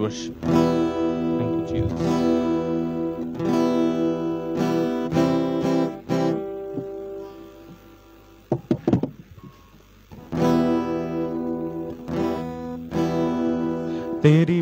worship. Thank you, Jesus. तेरी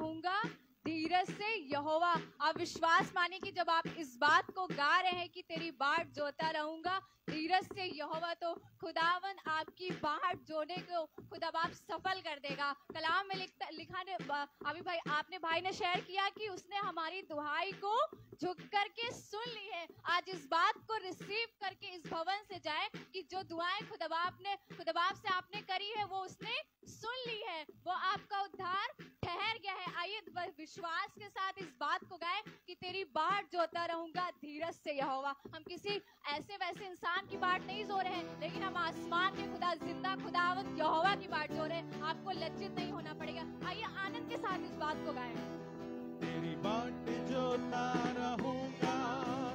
रहूँगा। धीरज से यहोवा, आप विश्वास माने कि जब आप इस बात को गा रहे हैं कि तेरी बाट जोता रहूँगा, धीरज से यहोवा तो खुदावन आपकी बाट जोड़ने को खुदा बाप सफल कर देगा। कलाम में लिखता, लिखा ने अभी भाई, आपने भाई ने शेयर किया कि उसने हमारी दुहाई को झुक करके सुन ली है। आज इस बात को रिसीव करके इस भवन से जाए कि जो दुआएँ खुदा बाप ने खुदा बाप से आपने करी है, वो उसने सुन ली है। वो आपका उद्धार ठहर गया है। आइए, ब- विश्वास के साथ इस बात को गाए कि तेरी बाट जोता रहूँगा, धीरज से यहोवा। हम किसी ऐसे वैसे इंसान की बाट नहीं जो रहे हैं लेकिन हम आसमान के खुदा, ज़िंदा खुदावत यहोवा की बाट जो रहे हैं आपको लज्जित नहीं होना पड़ेगा। आइए आनंद के साथ इस बात को गाएँ। तेरी बाट जोता रहूँगा,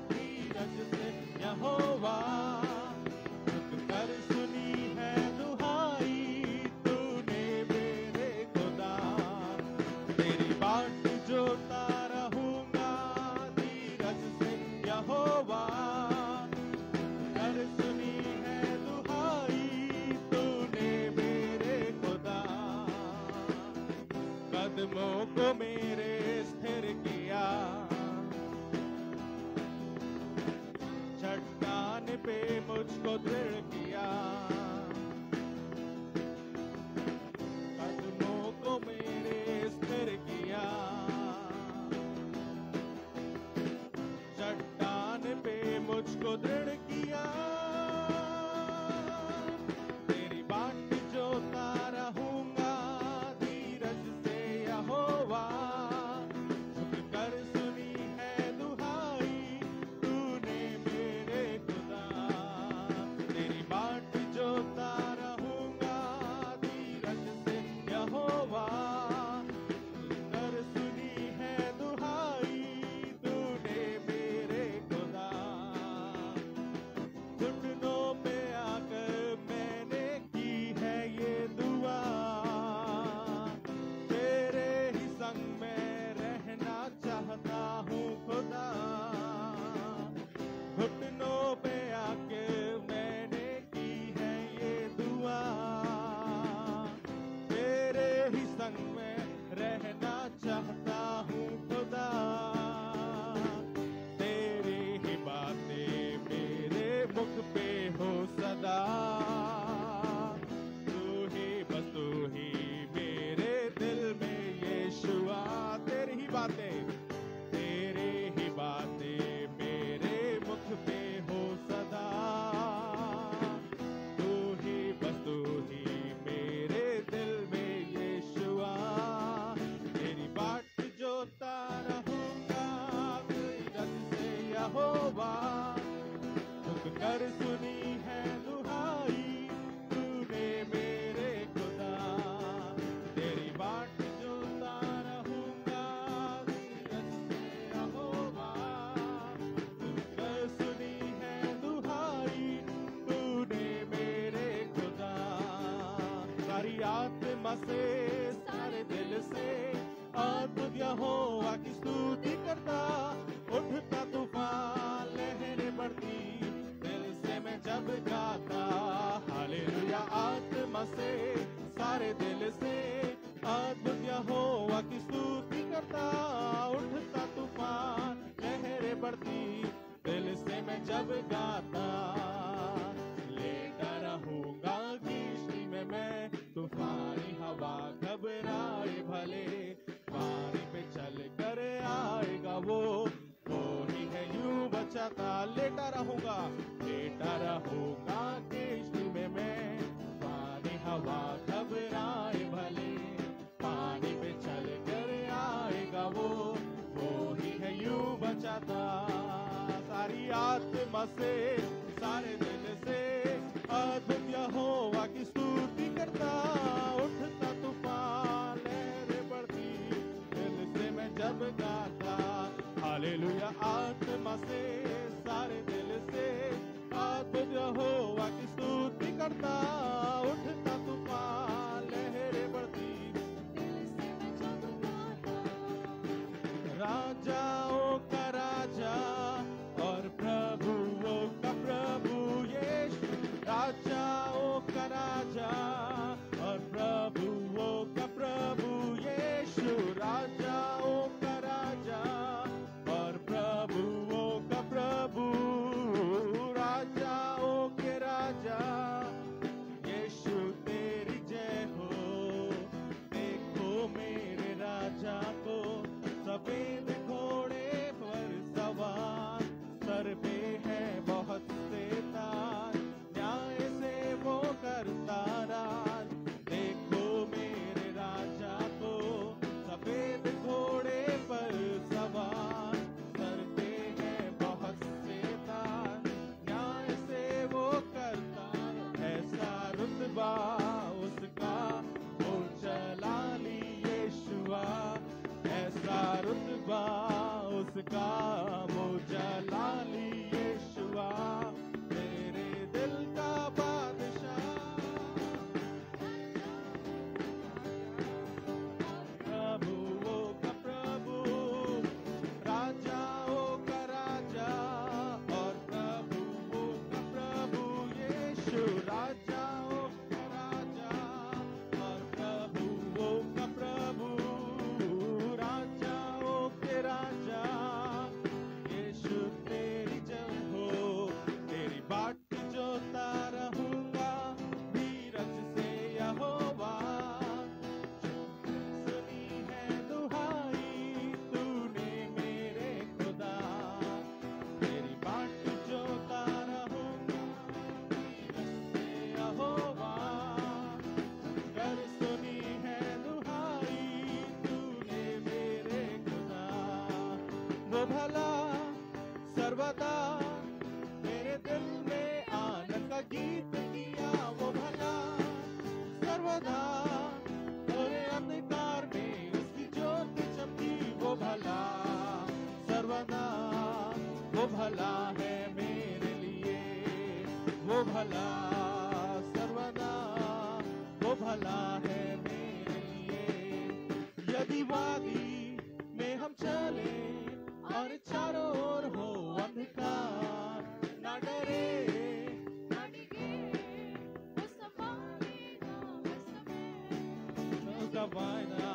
धीरज से यहोवा। अंग मेरे स्थिर किया। चट्टान पे मुझको दृढ़ किया। से, सारे दिल से। अद्भुत हो की स्तुति करता, उठता तूफ़ान, लहरें बढ़ती। दिल से मैं जब गा वो वो ही है यूँ बचाता, लेटा रहूँगा लेटा रहूँगा कृष्ण में मैं। पानी, हवा घबराए भले, पानी पे चल कर आएगा वो। वो ही है यूँ बचाता, सारी आत्मा से God. भला, सर्वदा मेरे दिल में आनंद का गीत किया वो भला। सर्वदा मेरे अंधकार में उसकी ज्योत चमकी वो भला। सर्वदा वो भला। divine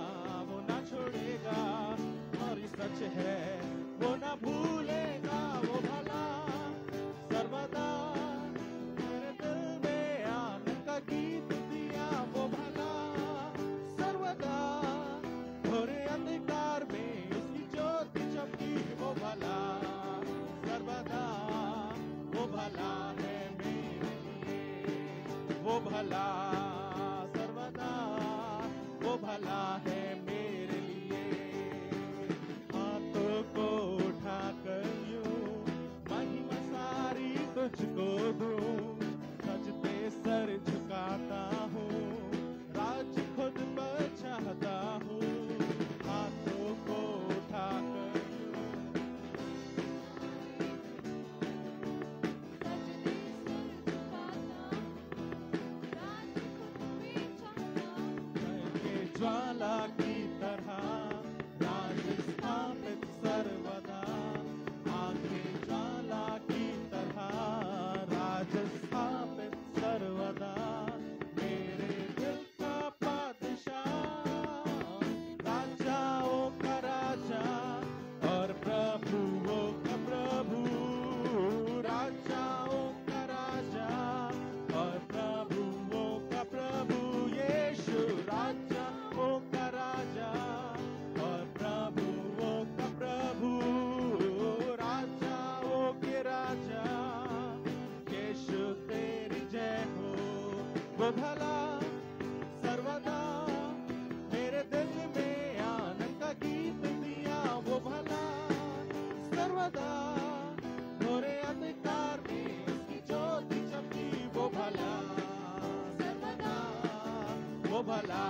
वो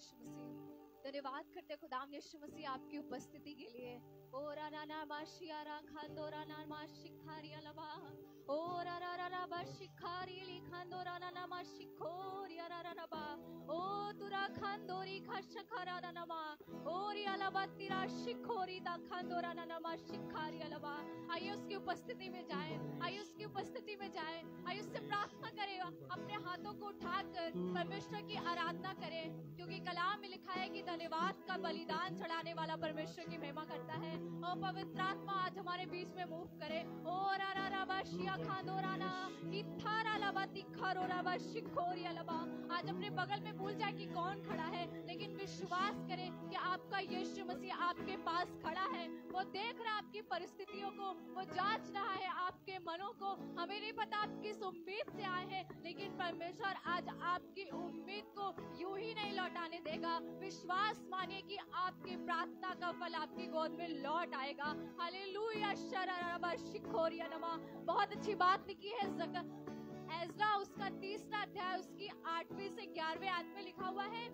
यीशु मसीह। धन्यवाद करते खुदाम यीशु मसीह आपकी उपस्थिति के लिए। ओ रा ना ना रा खांदो रा ना ओ रा रा रा रा ली खांदो रा ना रा रा रा बा ओ तुरा ना ना मा ओ रिया लबा तिरा शिखोरी दा खांदो रा ना ना मा शिखारिया लबा आइए उसकी उपस्थिति में जाएँ, आइए उसकी उपस्थिति में जाएँ, आइए उससे प्रार्थना करें, अपने हाथों को उठाकर परमेश्वर की आराधना करें, क्योंकि कलाम में लिखा है कि धन्यवाद का बलिदान चढ़ाने वाला परमेश्वर की महिमा करता है। ओ पवित्र आत्मा, आज हमारे बीच में मूव करे। ओ रा रा रा आज अपने बगल में भूल जाए कि कौन खड़ा है, लेकिन विश्वास करें कि आपका यीशु मसीह आपके पास खड़ा है। वो देख रहा है आपकी परिस्थितियों को, वो जाँच रहा है आपके मनों को। हमें नहीं पता आप किस उम्मीद से आए हैं, लेकिन परमेश्वर आज आपकी उम्मीद को यूँ ही नहीं लौटाने देगा। विश्वास मानिए कि आपकी प्रार्थना का फल आपकी गोद में लौट आएगा। हालेलुया, शररबा, शिखोरिया नमा। बहुत अच्छी बात लिखी है एजरा उसका तीसरा अध्याय, उसकी आठवीं से ग्यारहवें आयत में लिखा हुआ है।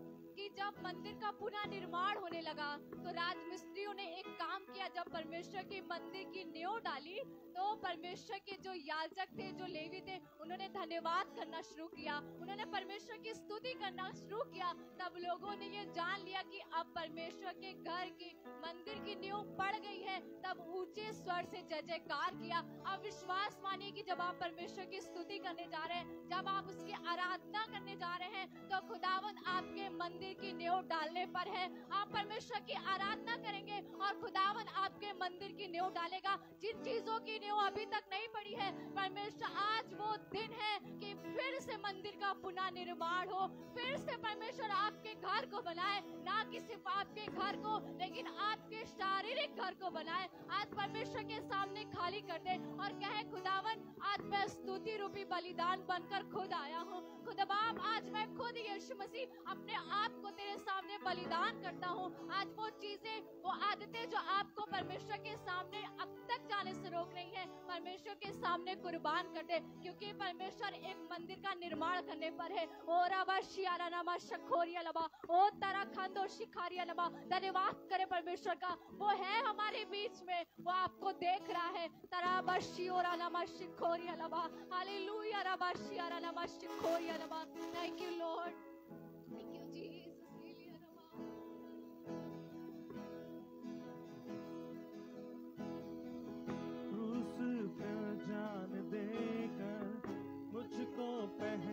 जब मंदिर का पुनः निर्माण होने लगा तो राजमिस्त्रियों ने एक काम किया। जब परमेश्वर के मंदिर की नींव डाली तो परमेश्वर के जो याजक थे, जो लेवी थे, उन्होंने धन्यवाद करना शुरू किया। उन्होंने परमेश्वर की स्तुति करना शुरू किया। तब लोगों ने ये जान लिया कि अब परमेश्वर के घर की, मंदिर की नींव पड़ गई है। तब ऊँचे स्वर से जय जयकार किया। अब विश्वास मानिए कि जब आप परमेश्वर की स्तुति करने जा रहे हैं, जब आप उसकी आराधना करने जा रहे हैं तो खुदावन आपके मंदिर की नींव डालने पर है। आप परमेश्वर की आराधना करेंगे और खुदावन आपके मंदिर की नींव डालेगा। जिन चीज़ों की नींव अभी तक नहीं पड़ी है, परमेश्वर, आज वो दिन है कि फिर से मंदिर का पुनः निर्माण हो। फिर से परमेश्वर आपके घर को बनाए ना कि सिर्फ़ आपके घर को, लेकिन आपके शारीरिक घर को बनाए आज परमेश्वर के सामने खाली कर दे और कहे, खुदावन, आज मैं स्तुति रूपी बलिदान बनकर खुद आया हूँ। खुदबाब आज मैं खुद यीशु मसीह अपने आप को तेरे सामने बलिदान करता हूँ। आज वो चीज़ें, वो आदतें जो आपको परमेश्वर के सामने अब तक जाने से रोक रही है, परमेश्वर के सामने कुर्बान कर दे क्योंकि परमेश्वर एक मंदिर का निर्माण करने पर है। ओ रबा शियारा नमा शखोरिया लबा, ओ तारा खांदो शिखारिया लबा, धन्यवाद करे परमेश्वर का। वो है हमारे बीच में, वो आपको देख रहा है। तरा बशियोरा नमा शिखोरिया लबा, हालेलुया रबा शियारा नमा शिखोरिया लबा। थैंक यू लॉर्ड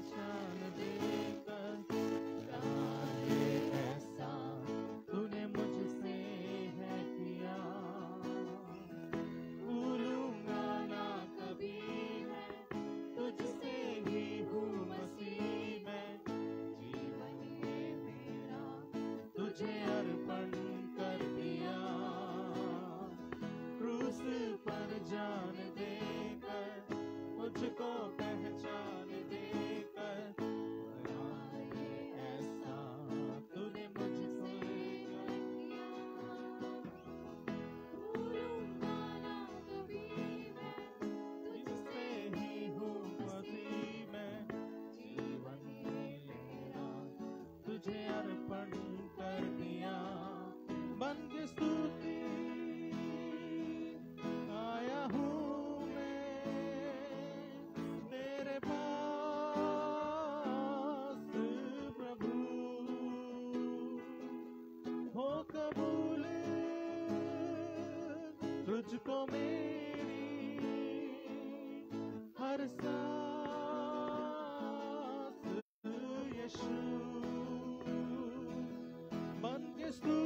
पहचान देकर तुझको मेरी हर सांस यीशु। बन के स्तुति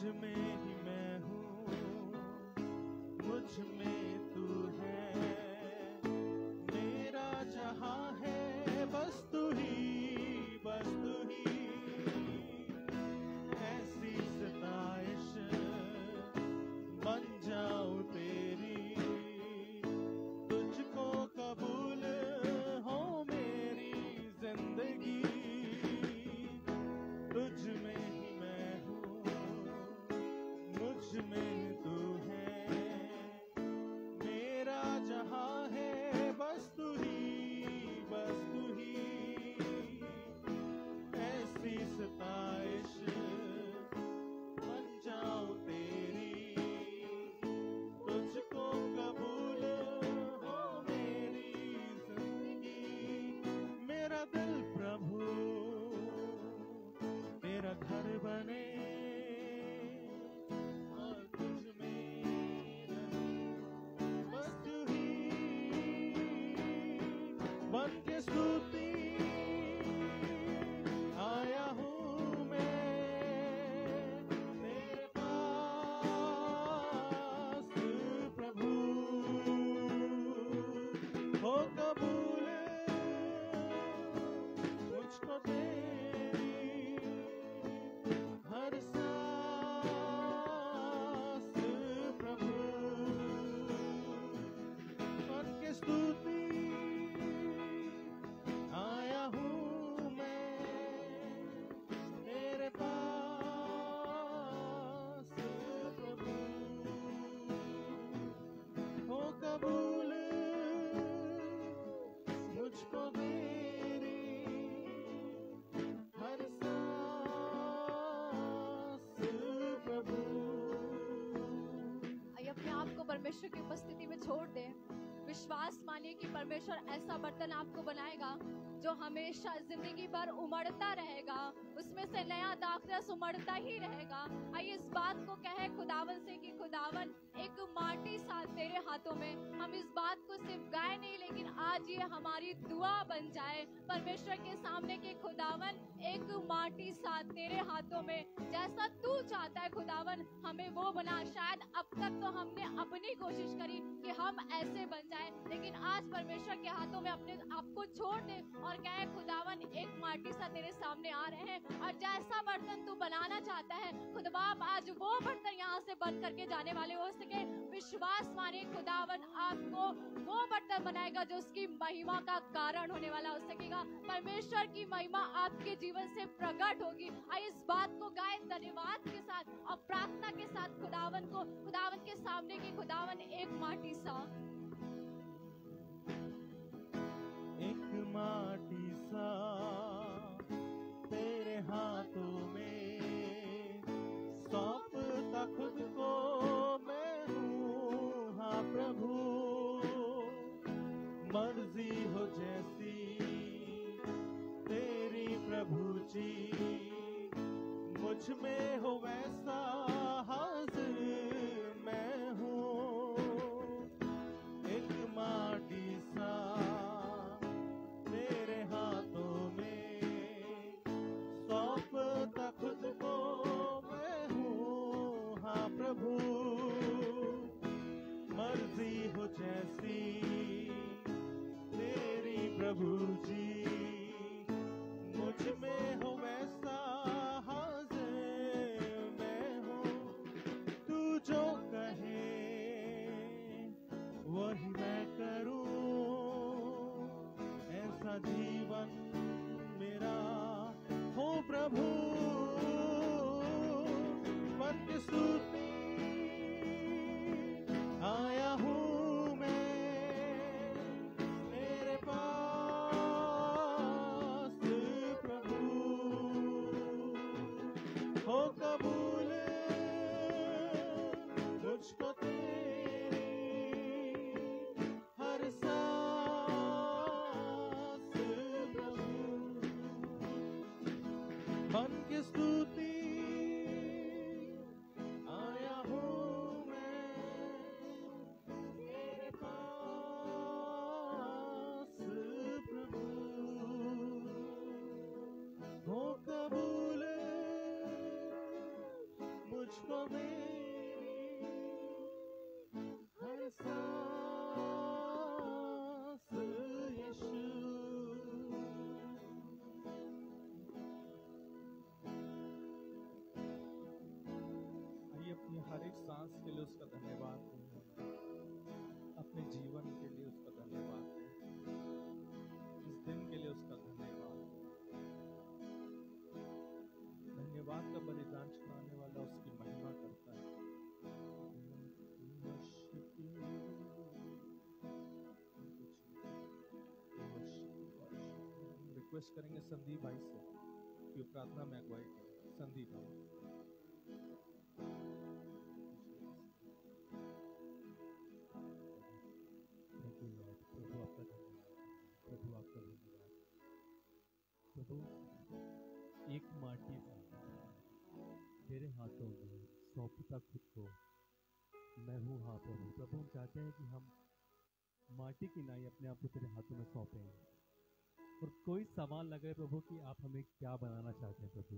तुझ में मुझ बन के स्तुति परमेश्वर की उपस्थिति में छोड़ दे। विश्वास मानिए कि परमेश्वर ऐसा बर्तन आपको बनाएगा, जो हमेशा ज़िंदगी भर उमड़ता रहेगा। उसमें से नया दाखरस उमड़ता ही रहेगा। आइए इस बात को कहे खुदावन से कि खुदावन एक माटी सा तेरे हाथों में। हम इस बात को सिर्फ़ गाए नहीं, लेकिन आज ये हमारी दुआ बन जाए। परमेश्वर के सामने कि खुदावन एक माटी सा तेरे हाथों में। जैसा तू चाहता है खुदावन, हमें वो बना। शायद अब तक तो हमने अपनी कोशिश करी कि हम ऐसे बन जाए, लेकिन आज परमेश्वर के हाथों में अपने आप को छोड़ दे और कहे, खुदावन, एक माटी सा तेरे सामने आ रहे हैं, और जैसा बर्तन तू बनाना चाहता है खुदबाप आज वो बर्तन यहाँ से बंद करके जाने वाले हो सके विश्वास माने खुदावन आपको वो बर्तन बनाएगा जो उसकी महिमा का कारण होने वाला हो सकेगा। परमेश्वर की महिमा आपके जीवन से प्रकट होगी। आइए इस बात को गाए धन्यवाद के साथ और प्रार्थना के साथ खुदावन को, खुदावन के सामने की खुदावन एक माटी सा। एक माटी सा तेरे हाथों में मुझमें ऐसा स्तुति आया हूँ मैं। तेरे पास प्रभु हो कबूल। मुझको मेरी सांस के लिए उसका धन्यवाद अपने जीवन के लिए उसका धन्यवाद इस दिन के लिए उसका धन्यवाद धन्यवाद का बलिदान चढ़ाने वाला उसकी महिमा करता है। रिक्वेस्ट करेंगे संदीप भाई से कि प्रार्थना में अगुवाई करें संदीप भाई। हाथों में सौंपता खुद को। मैं हूँ हाँ प्रभु प्रभु, हम चाहते हैं कि हम माटी की नाई अपने आप को तेरे हाथों में सौंपें। और कोई सवाल लगे प्रभु कि आप हमें क्या बनाना चाहते हैं प्रभु?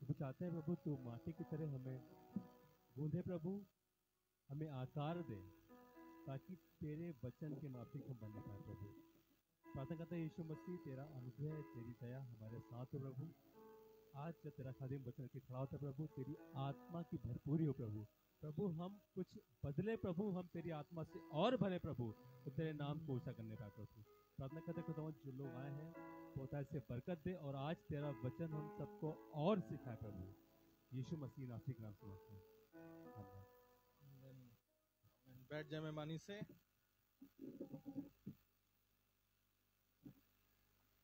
प्रभु, चाहते हैं प्रभु, तू माटी की तरह हमें गूंधे प्रभु, हमें आकार दे, ताकि तेरे वचन के माफिक हम बनने पाए प्रभु। प्रार्थना करते हैं, यीशु मसीह, तेरा अनुग्रह, तेरी दया हमारे साथ प्रभु। आज जब तेरा खादिम वचन के खड़ा होता प्रभु, तेरी आत्मा की भरपूरी हो प्रभु। प्रभु, हम कुछ बदले प्रभु, हम तेरी आत्मा से और भरे प्रभु तो तेरे नाम को ऊँचा करने पाए प्रभु। प्रार्थना करते खुदा जो लोग आए हैं, पोता से बरकत दे और आज तेरा वचन हम सबको और सिखाए प्रभु। यीशु मसीह नासिक नाम से बैठ जाए मेहमानी से।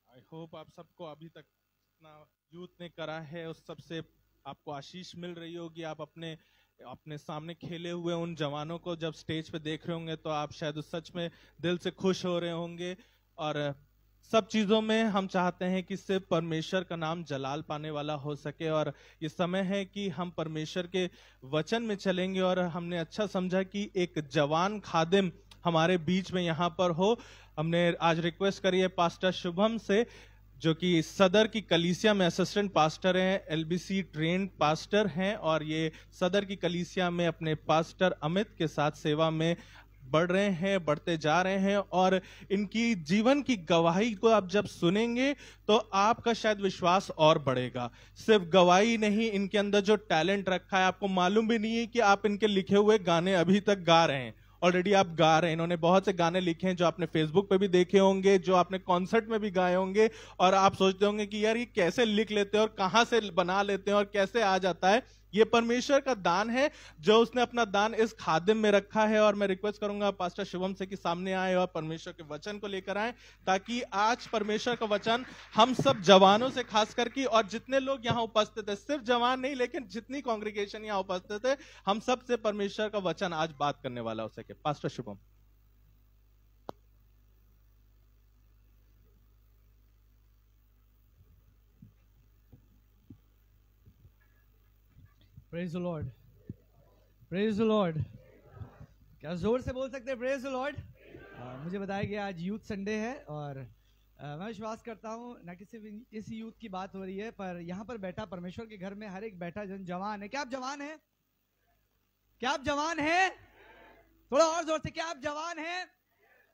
आई होप आप सबको अभी तक जितना यूथ ने करा है, उस सबसे आपको आशीष मिल रही होगी। आप अपने अपने सामने खेले हुए उन जवानों को जब स्टेज पे देख रहे होंगे तो आप शायद उस सच में दिल से खुश हो रहे होंगे। और सब चीज़ों में हम चाहते हैं कि सिर्फ़ परमेश्वर का नाम जलाल पाने वाला हो सके। और ये समय है कि हम परमेश्वर के वचन में चलेंगे और हमने अच्छा समझा कि एक जवान खादिम हमारे बीच में यहाँ पर हो। हमने आज रिक्वेस्ट करी है पास्टर शुभम से जो कि सदर की कलीसिया में असिस्टेंट पास्टर हैं एलबीसी ट्रेंड पास्टर हैं और ये सदर की कलीसिया में अपने पास्टर अमित के साथ सेवा में बढ़ रहे हैं, बढ़ते जा रहे हैं और इनकी जीवन की गवाही को आप जब सुनेंगे तो आपका शायद विश्वास और बढ़ेगा। सिर्फ़ गवाही नहीं, इनके अंदर जो टैलेंट रखा है, आपको मालूम भी नहीं है कि आप इनके लिखे हुए गाने अभी तक गा रहे हैं। ऑलरेडी आप गा रहे हैं। इन्होंने बहुत से गाने लिखे हैं जो आपने फेसबुक पे भी देखे होंगे, जो आपने कॉन्सर्ट में भी गाए होंगे और आप सोचते होंगे कि यार ये कैसे लिख लेते हैं और कहाँ से बना लेते हैं और कैसे आ जाता है। ये परमेश्वर का दान है, जो उसने अपना दान इस खादिम में रखा है। और मैं रिक्वेस्ट करूँगा पास्टर शिवम से कि सामने आए और परमेश्वर के वचन को लेकर आए, ताकि आज परमेश्वर का वचन हम सब जवानों से खास करके, और जितने लोग यहाँ उपस्थित है सिर्फ़ जवान नहीं, लेकिन जितनी कांग्रेगेशन यहाँ उपस्थित है हम सबसे परमेश्वर का वचन आज बात करने वाला हो सके pastor Shubham praise Lord praise Lord क्या ज़ोर से बोल सकते हैं प्रेज लॉर्ड मुझे बताया गया आज यूथ संडे है और अ, मैं विश्वास करता हूँ न कि सिर्फ़ इस यूथ की बात हो रही है पर यहाँ पर बैठा परमेश्वर के घर में हर एक बैठा जन जवान है। क्या आप जवान हैं? क्या आप जवान हैं? थोड़ा और ज़ोर से क्या आप जवान हैं?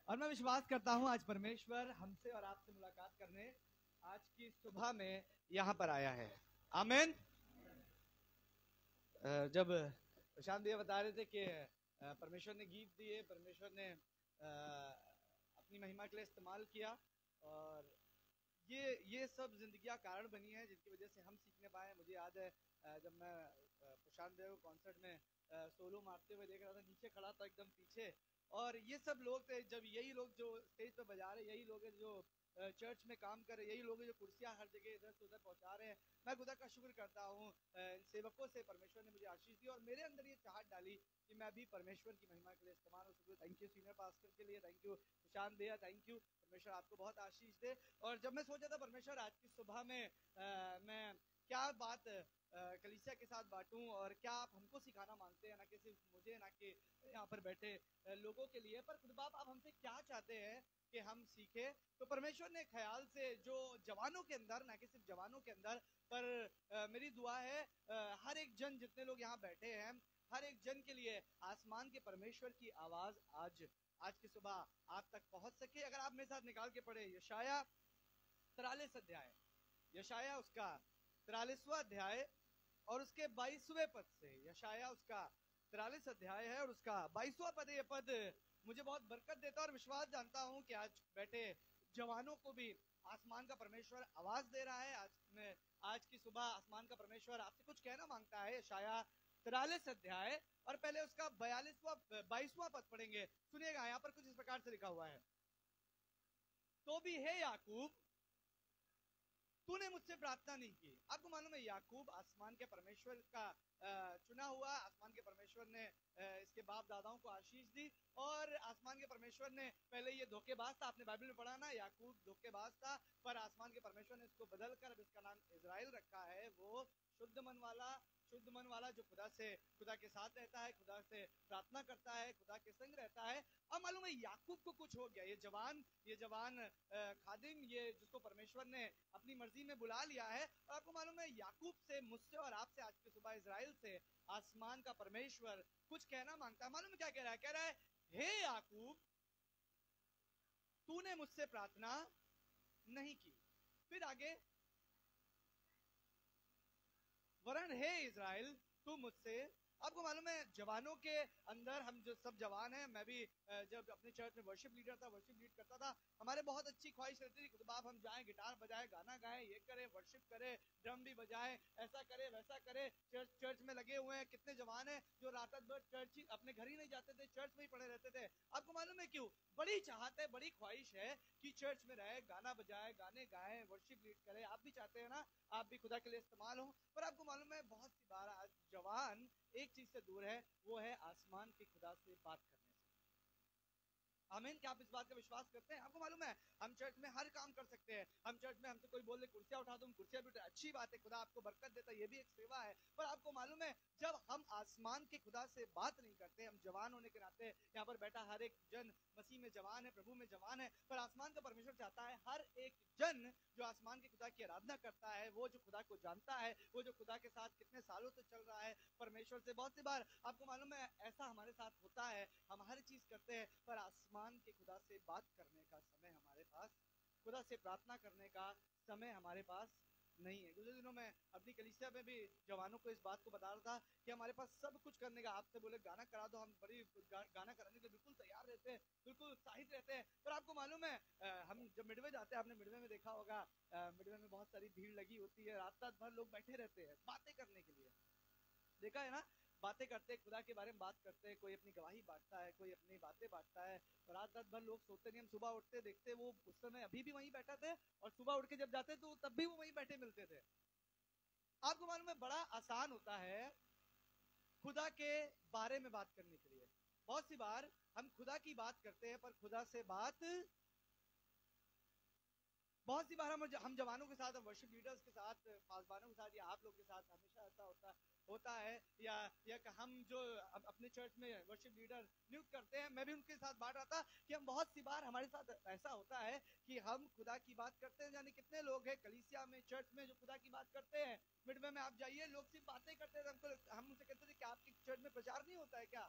और मैं विश्वास करता हूँ आज परमेश्वर हमसे और आपसे मुलाकात करने आज की सुबह में यहाँ पर आया है। आमीन। जब प्रशांत भैया बता रहे थे कि परमेश्वर ने गीत दिए, परमेश्वर ने अपनी महिमा के लिए इस्तेमाल किया और ये ये सब ज़िंदगी कारण बनी है जिनकी वजह से हम सीखने पाए मुझे याद है जब मैं प्रशांत को कॉन्सर्ट में सोलो मारते हुए देख रहा था नीचे खड़ा था एकदम पीछे। और ये सब लोग थे जब यही लोग जो स्टेज पे बजा रहे यही लोग जो चर्च में काम कर रहे यही लोग जो कुर्सियाँ हर जगह इधर से उधर पहुँचा रहे हैं। मैं खुदा का शुक्र करता हूँ सेवकों से परमेश्वर ने मुझे आशीष दी और मेरे अंदर ये चाहत डाली कि मैं भी परमेश्वर की महिमा के लिए इस्तेमाल हो सकूँ। थैंक यू सीनियर पास्टर के लिए थैंक यू प्रशांत भैया थैंक यू परमेश्वर आपको बहुत आशीष दे। और जब मैं सोचा था परमेश्वर आज की सुबह में अ, मैं क्या बात कलीसिया के साथ बांटूं और क्या आप हमको सिखाना मांगते हैं? ना कि सिर्फ़ मुझे, ना कि यहाँ पर बैठे लोगों के लिए। पर खुद बाप, आप हमसे क्या चाहते हैं कि हम सीखे? तो परमेश्वर ने ख्याल से जो जवानों के अंदर, ना कि सिर्फ़ जवानों के अंदर, पर मेरी दुआ है हर एक जन, जितने लोग यहाँ बैठे हैं, हर एक जन के लिए आसमान के परमेश्वर की आवाज़ आज आज की सुबह आप तक पहुँच सके। अगर आप मेरे साथ निकाल के पढ़े यशाया तिरालीस अध्याय। यशाया उसका तिरालीसवा अध्याय और उसके बाईसवें पद से यशाया उसका तिरालीस अध्याय है और उसका बाईसवा पद, ये पद मुझे बहुत बरकत देता है और विश्वास जानता हूँ कि आज बैठे जवानों को भी आसमान का परमेश्वर आवाज़ दे रहा है। आज में, आज की सुबह आसमान का परमेश्वर आपसे कुछ कहना माँगता है यशाया तिरालीस अध्याय और पहले उसका बयालीसवा, बाईसवा पद पढ़ेंगे। सुनिएगा, यहाँ पर कुछ इस प्रकार से लिखा हुआ है। तो भी है याकूब तूने मुझसे प्रार्थना नहीं की। आपको मालूम है, याकूब आसमान के परमेश्वर का चुना हुआ, आसमान के परमेश्वर ने इसके बाप दादाओं को आशीष दी और आसमान के परमेश्वर ने पहले ये धोखेबाज था, आपने बाइबल में पढ़ा ना, याकूब धोखेबाज था, पर आसमान के परमेश्वर ने इसको बदल कर अब इसका नाम इज़राइल रखा है, वो शुद्ध मन वाला, शुद्ध मन वाला जो खुदा से, खुदा के साथ रहता है, खुदा से प्रार्थना करता है, खुदा के संग रहता है। अब मालूम है, याकूब को कुछ हो गया, ये जवान ये जवान खादिम, ये जिसको परमेश्वर ने अपनी मर्ज़ी में बुला लिया है। और आपको मालूम है, याकूब से, मुझसे और आपसे आज की सुबह इज़राइल से आसमान का परमेश्वर कुछ कहना माँगता है। मालूम क्या कह रहा है? कह रहा है, हे याकूब, तूने मुझसे प्रार्थना नहीं की। फिर आगे वरण हे इसराइल तू मुझसे आपको मालूम है, जवानों के अंदर हम जो सब जवान हैं, मैं भी जब अपने चर्च में वर्शिप लीडर था वर्शिप लीड करता था, हमारे बहुत अच्छी ख्वाहिश रहती थी खुद बाप हम जाएँ गिटार बजाएँ, गाना गाएँ, ये करें वर्शिप करें ड्रम भी बजाएँ, ऐसा करें, वैसा करें चर्च चर्च में लगे हुए हैं, कितने जवान हैं जो रात भर चर्च ही, अपने घर ही नहीं जाते थे चर्च में ही पड़े रहते थे। आपको मालूम है क्यों? बड़ी चाहत है, बड़ी ख्वाहिश है कि चर्च में रहे, गाना बजाए, गाने गाएँ वर्शिप लीड करें। आप भी चाहते हैं ना, आप भी खुदा के लिए इस्तेमाल हो। पर आपको मालूम है, बहुत सी बार जवान एक चीज़ से दूर है वो है आसमान के खुदा से बात करने। आमीन, क्या आप इस बात का विश्वास करते हैं? आपको मालूम है, हम चर्च में हर काम कर सकते हैं। हम चर्च में हमसे कोई बोल कुर्सियाँ उठा दो हम कुर्सियाँ भी अच्छी बात है, खुदा आपको बरकत देता है, ये भी एक सेवा है। पर आपको मालूम है, जब हम आसमान के खुदा से बात नहीं करते, हम जवान होने के नाते यहाँ पर बैठा हर एक जन मसीह में जवान है, प्रभु में जवान है, पर आसमान का परमेश्वर चाहता है हर एक जन जो आसमान के खुदा की आराधना करता है, वो जो खुदा को जानता है, वो जो खुदा के साथ कितने सालों से चल रहा है, परमेश्वर से बहुत सी बार आपको मालूम है, ऐसा हमारे साथ होता है, हम हर चीज़ करते हैं, पर आसमान के खुदा से बात करने का समय हमारे पास खुदा से प्रार्थना करने का समय हमारे पास नहीं है। गुजरे दिनों में अपनी कलिसिया में भी जवानों को इस बात को बता रहा था कि हमारे पास सब कुछ करने का आपसे बोले गाना करा दो हम बड़ी गा, गाना कराने के लिए बिल्कुल तैयार रहते हैं बिल्कुल उत्साहित रहते हैं। पर आपको मालूम है अ, हम जब मिडवे जाते हैं आपने मिडवे में देखा होगा मिडवे में बहुत सारी भीड़ लगी होती है रात रात भर लोग बैठे रहते हैं बातें करने के लिए। देखा है ना? बातें करते हैं, खुदा के बारे में बात करते हैं, कोई अपनी गवाही बांटता है, कोई अपनी बातें बांटता है रात रात भर लोग सोते नहीं, हम सुबह उठते, देखते, वो उस समय अभी भी वहीं बैठा थे, और सुबह उठ के जब जाते तो तब भी वो वहीं बैठे मिलते थे। आपको मालूम है, बड़ा आसान होता है खुदा के बारे में बात करने के लिए। बहुत सी बार हम खुदा की बात करते हैं, पर खुदा से बात बहुत सी बार हम हम जवानों के साथ वर्शिप लीडर्स के साथ पासबानों के साथ या आप लोग के साथ हमेशा ऐसा होता होता है या या हम जो अपने चर्च में वर्शिप लीडर नियुक्त करते हैं, मैं भी उनके साथ बात रहा था कि हम बहुत सी बार हमारे साथ ऐसा होता है कि हम खुदा की बात करते हैं, यानी कितने लोग हैं कलीसिया में चर्च में जो खुदा की बात करते हैं। मिडवे में आप जाइए, लोग सिर्फ़ बातें करते हैं, हमको हम उनसे कहते थे कि आपकी चर्च में प्रचार नहीं होता है क्या?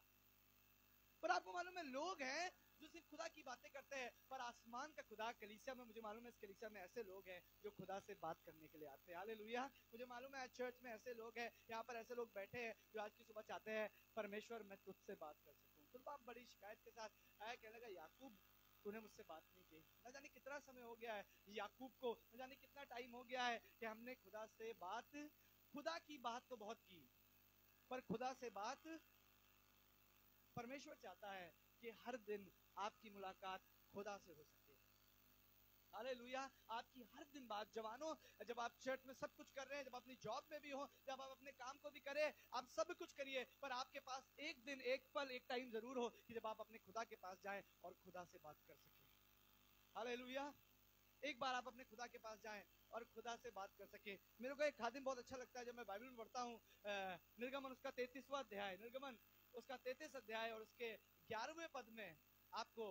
पर आपको मालूम है, लोग हैं जो सिर्फ़ खुदा की बातें करते हैं, पर आसमान का खुदा, कलीसिया में, मुझे मालूम है इस कलीसिया में ऐसे लोग हैं जो खुदा से बात करने के लिए आते हैं। हालेलुया। मुझे मालूम है चर्च में ऐसे लोग हैं, यहाँ पर ऐसे लोग बैठे हैं जो आज की सुबह चाहते हैं, परमेश्वर, मैं तुझसे बात कर सकूँ। तो आप बड़ी शिकायत के साथ आया, कहने लगा, याकूब, तूने मुझसे बात नहीं की। न जाने कितना समय हो गया है याकूब को, न जाने कितना टाइम हो गया है कि हमने खुदा से बात, खुदा की बात तो बहुत की, पर खुदा से बात परमेश्वर चाहता है कि हर दिन आपकी मुलाकात खुदा से हो सके। हालेलुया। आपकी हर दिन बात, जवानों, जब आप चर्च में सब कुछ कर रहे हैं, जब अपनी जॉब में भी हो, जब आप अपने काम को भी करें, आप सब कुछ करिए, पर आपके पास एक दिन, एक पल, एक टाइम ज़रूर हो कि जब आप अपने खुदा के पास जाएँ और खुदा से बात कर सके। सकें हालेलुया। एक बार आप अपने खुदा के पास जाएँ और खुदा से बात कर सके। मेरे को एक खादिम बहुत अच्छा लगता है जब मैं बाइबल में पढ़ता हूँ। निर्गमन उसका तैतीसवा अध्याय। निर्गमन उसका तैतीस अध्याय और उसके ग्यारहवें पद में आपको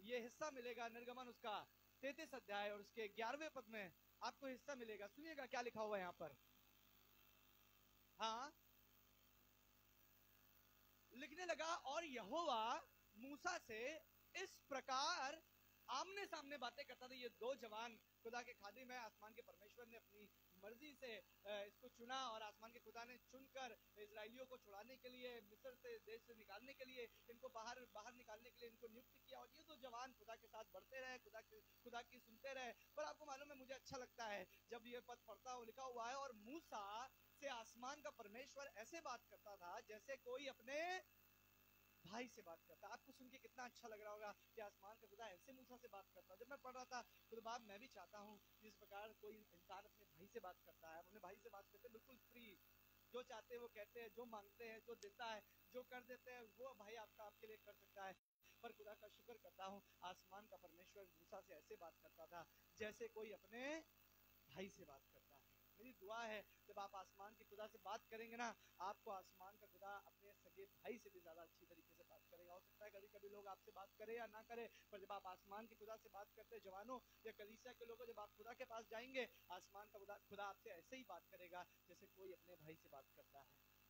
ये हिस्सा मिलेगा। निर्गमन उसका तैतीस अध्याय और उसके ग्यारहवें पद में आपको हिस्सा मिलेगा। सुनिएगा, क्या लिखा हुआ है यहाँ पर? हाँ? लिखने लगा, और यहोवा मूसा से इस प्रकार आमने सामने बातें करता था। ये दो जवान खुदा के खादिम है, आसमान के परमेश्वर ने अपनी मर्ज़ी से इसको चुना और आसमान के खुदा ने चुनकर इसराइलियों को छुड़ाने के लिए, मिस्र से, देश से निकालने के लिए, इनको बाहर बाहर निकालने के लिए इनको नियुक्त किया। और ये दो जवान खुदा के साथ बढ़ते रहे, खुदा के, खुदा की सुनते रहे। पर आपको मालूम है, मुझे अच्छा लगता है, जब ये पद पढ़ता हूँ लिखा हुआ है, और मूसा से आसमान का परमेश्वर ऐसे बात करता था, जैसे कोई अपने भाई से बात करता, आपको सुन के कितना अच्छा लग रहा होगा कि आसमान का खुदा ऐसे मूसा से बात करता। जब मैं पढ़ रहा था बाप, मैं भी चाहता हूँ जिस प्रकार कोई इंसान अपने भाई से बात करता है अपने भाई से बात करते हैं, बिल्कुल फ्री जो चाहते हैं वो कहते हैं, जो मांगते हैं, जो देता है, जो कर देते हैं, वो भाई आपका आपके लिए कर सकता है। पर खुदा का शुक्र करता हूँ, आसमान का परमेश्वर मूसा से ऐसे बात करता था, जैसे कोई अपने भाई से बात करता। मेरी दुआ है। जब आप आसमान के खुदा से बात करेंगे ना, आपको आसमान का खुदा अपने सगे भाई से भी ज़्यादा अच्छी तरीके से बात करेगा। हो सकता है कभी कभी लोग आपसे बात करें या ना करें, पर जब आप आसमान के खुदा से बात करते जवानों या कलीसिया के लोगों, जब आप खुदा के पास जाएँगे, आसमान का खुदा खुदा आपसे ऐसे ही बात करेगा जैसे कोई अपने भाई से बात करता है।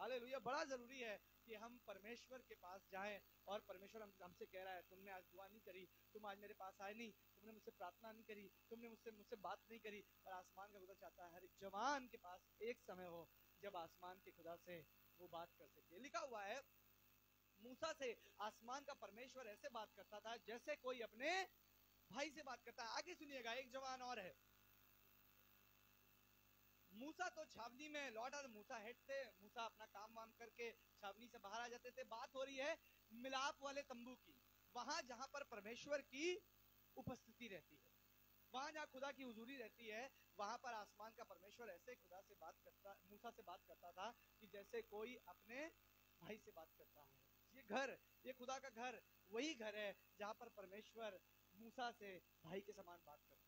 हालेलुया, बड़ा ज़रूरी है कि हम परमेश्वर के पास जाएँ और परमेश्वर हम, हमसे कह रहा है, तुमने आज दुआ नहीं करी, तुम आज मेरे पास आए नहीं, तुमने मुझसे प्रार्थना नहीं करी, तुमने मुझसे मुझसे बात नहीं करी और आसमान का खुदा चाहता है हर एक जवान के पास एक समय हो, जब आसमान के खुदा से वो बात कर सके। लिखा हुआ है, मूसा से आसमान का परमेश्वर ऐसे बात करता था जैसे कोई अपने भाई से बात करता है। आगे सुनिएगा, एक जवान और है। मूसा तो छावनी में लौट और मूसा हेड थे, मूसा अपना काम वाम करके छावनी से बाहर आ जाते थे। बात हो रही है मिलाप वाले तंबू की। वहाँ जहाँ पर परमेश्वर की उपस्थिति रहती है, वहाँ जहाँ खुदा की हजूरी रहती है, वहाँ पर आसमान का परमेश्वर ऐसे खुदा से बात करता, मूसा से बात करता था कि जैसे कोई अपने भाई से बात करता है। ये घर, ये खुदा का घर, वही घर है जहाँ पर परमेश्वर मूसा से भाई के समान बात करता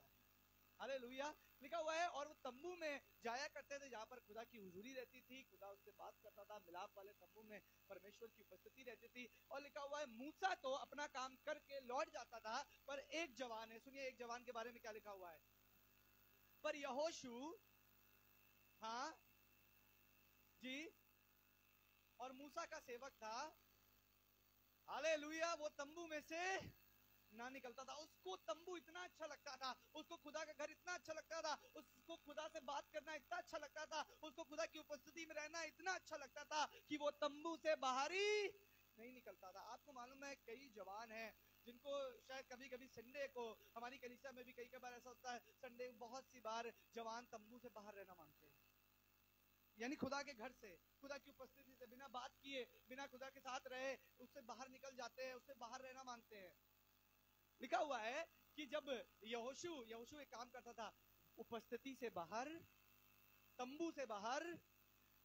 अरे लिखा हुआ है, और वो तंबू में जाया करते थे, जहाँ पर खुदा की हुजूरी रहती थी, खुदा उससे बात करता था, मिलाप वाले तंबू में परमेश्वर की उपस्थिति रहती थी, और लिखा हुआ है, मूसा तो अपना काम करके लौट जाता था, पर एक जवान है, सुनिए एक जवान के बारे में क्या लिखा हुआ है। पर यहोशू हाँ जी, और मूसा का सेवक था। हाले वो तंबू में से ना निकलता था। उसको तंबू इतना अच्छा लगता था। उसको खुदा का घर इतना अच्छा लगता था। उसको खुदा से बात करना इतना अच्छा लगता था। उसको खुदा की उपस्थिति में रहना इतना अच्छा लगता था कि वो तंबू से बाहर ही नहीं निकलता था। आपको मालूम है, कई जवान हैं जिनको शायद कभी कभी संडे को, हमारी कलीसिया में भी कई कई बार ऐसा होता है संडे बहुत सी बार जवान तंबू से बाहर रहना मांगते हैं। यानी खुदा के घर से, खुदा की उपस्थिति से, बिना बात किए, बिना खुदा के साथ रहे, उससे बाहर निकल जाते हैं, उससे बाहर रहना मांगते हैं। लिखा हुआ है कि जब यहोशू यहोशू एक काम करता था, उपस्थिति से बाहर, तंबू से बाहर,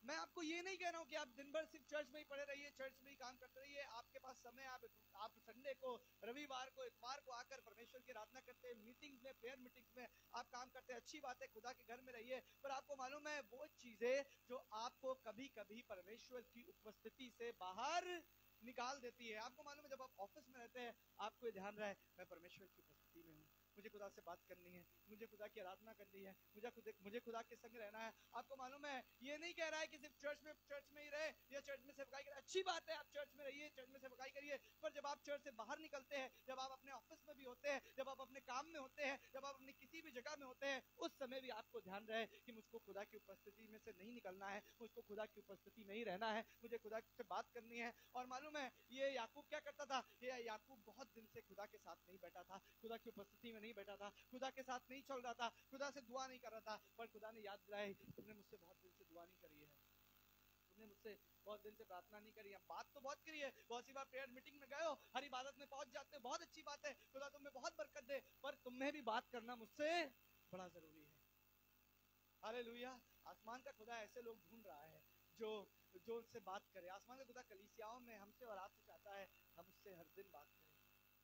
मैं आपको ये नहीं कह रहा हूँ कि आप दिन भर सिर्फ़ चर्च में ही पड़े रहिए, चर्च में ही काम करते रहिए, आपके पास समय आप आप संडे को, रविवार को, इतवार को आकर परमेश्वर की आराधना करते हैं, मीटिंग्स में प्रेयर मीटिंग्स में आप काम करते हैं, अच्छी बात है, खुदा के घर में रहिए, पर आपको मालूम है वो चीज़ें जो आपको कभी कभी परमेश्वर की उपस्थिति से बाहर निकाल देती है। आपको मालूम है, जब आप ऑफ़िस में रहते हैं, आपको ध्यान रहे, मैं परमेश्वर की उपस्थिति मुझे खुदा से बात करनी है, मुझे खुदा की आराधना करनी है, मुझे खुद, मुझे खुदा के संग रहना है। आपको मालूम है, ये नहीं कह रहा है कि सिर्फ़ चर्च में चर्च में ही रहे, या चर्च में सेवकाई करें। अच्छी बात है, आप चर्च में रहिए चर्च में सेवकाई करिए, पर जब आप चर्च से बाहर निकलते हैं, जब आप अपने ऑफ़िस में भी होते हैं, जब आप अपने काम में होते हैं, जब आप अपनी किसी भी जगह में होते हैं, उस समय भी आपको ध्यान रहे कि मुझको खुदा की उपस्थिति में से नहीं निकलना है, मुझको खुदा की उपस्थिति में ही रहना है, मुझे खुदा से बात करनी है। और मालूम है, ये याकूब क्या करता था? ये याकूब बहुत दिन से खुदा के साथ नहीं बैठा था, खुदा की उपस्थिति में नहीं बैठा था, खुदा के साथ नहीं चल रहा था, खुदा से दुआ नहीं कर रहा था, पर खुदा ने याद दिलाई, तुमने मुझसे बहुत दिन से दुआ नहीं करी है। तुमने मुझसे बहुत दिन से प्रार्थना नहीं करी है। बात तो बहुत करी है। बहुत सी बार प्रेयर मीटिंग में गए हो, हर इबादत में पहुँच जाते हो, बहुत अच्छी बात है। खुदा तुम्हें बहुत बरकत दे, पर तुम्हें भी बात करना मुझसे बड़ा ज़रूरी है। अरे आसमान का खुदा ऐसे लोग ढूंढ रहा है, जो जो उससे बात करे। आसमान का खुदा कलीसियाओं में हमसे और आपसे चाहता है, हम उससे हर दिन बात करें,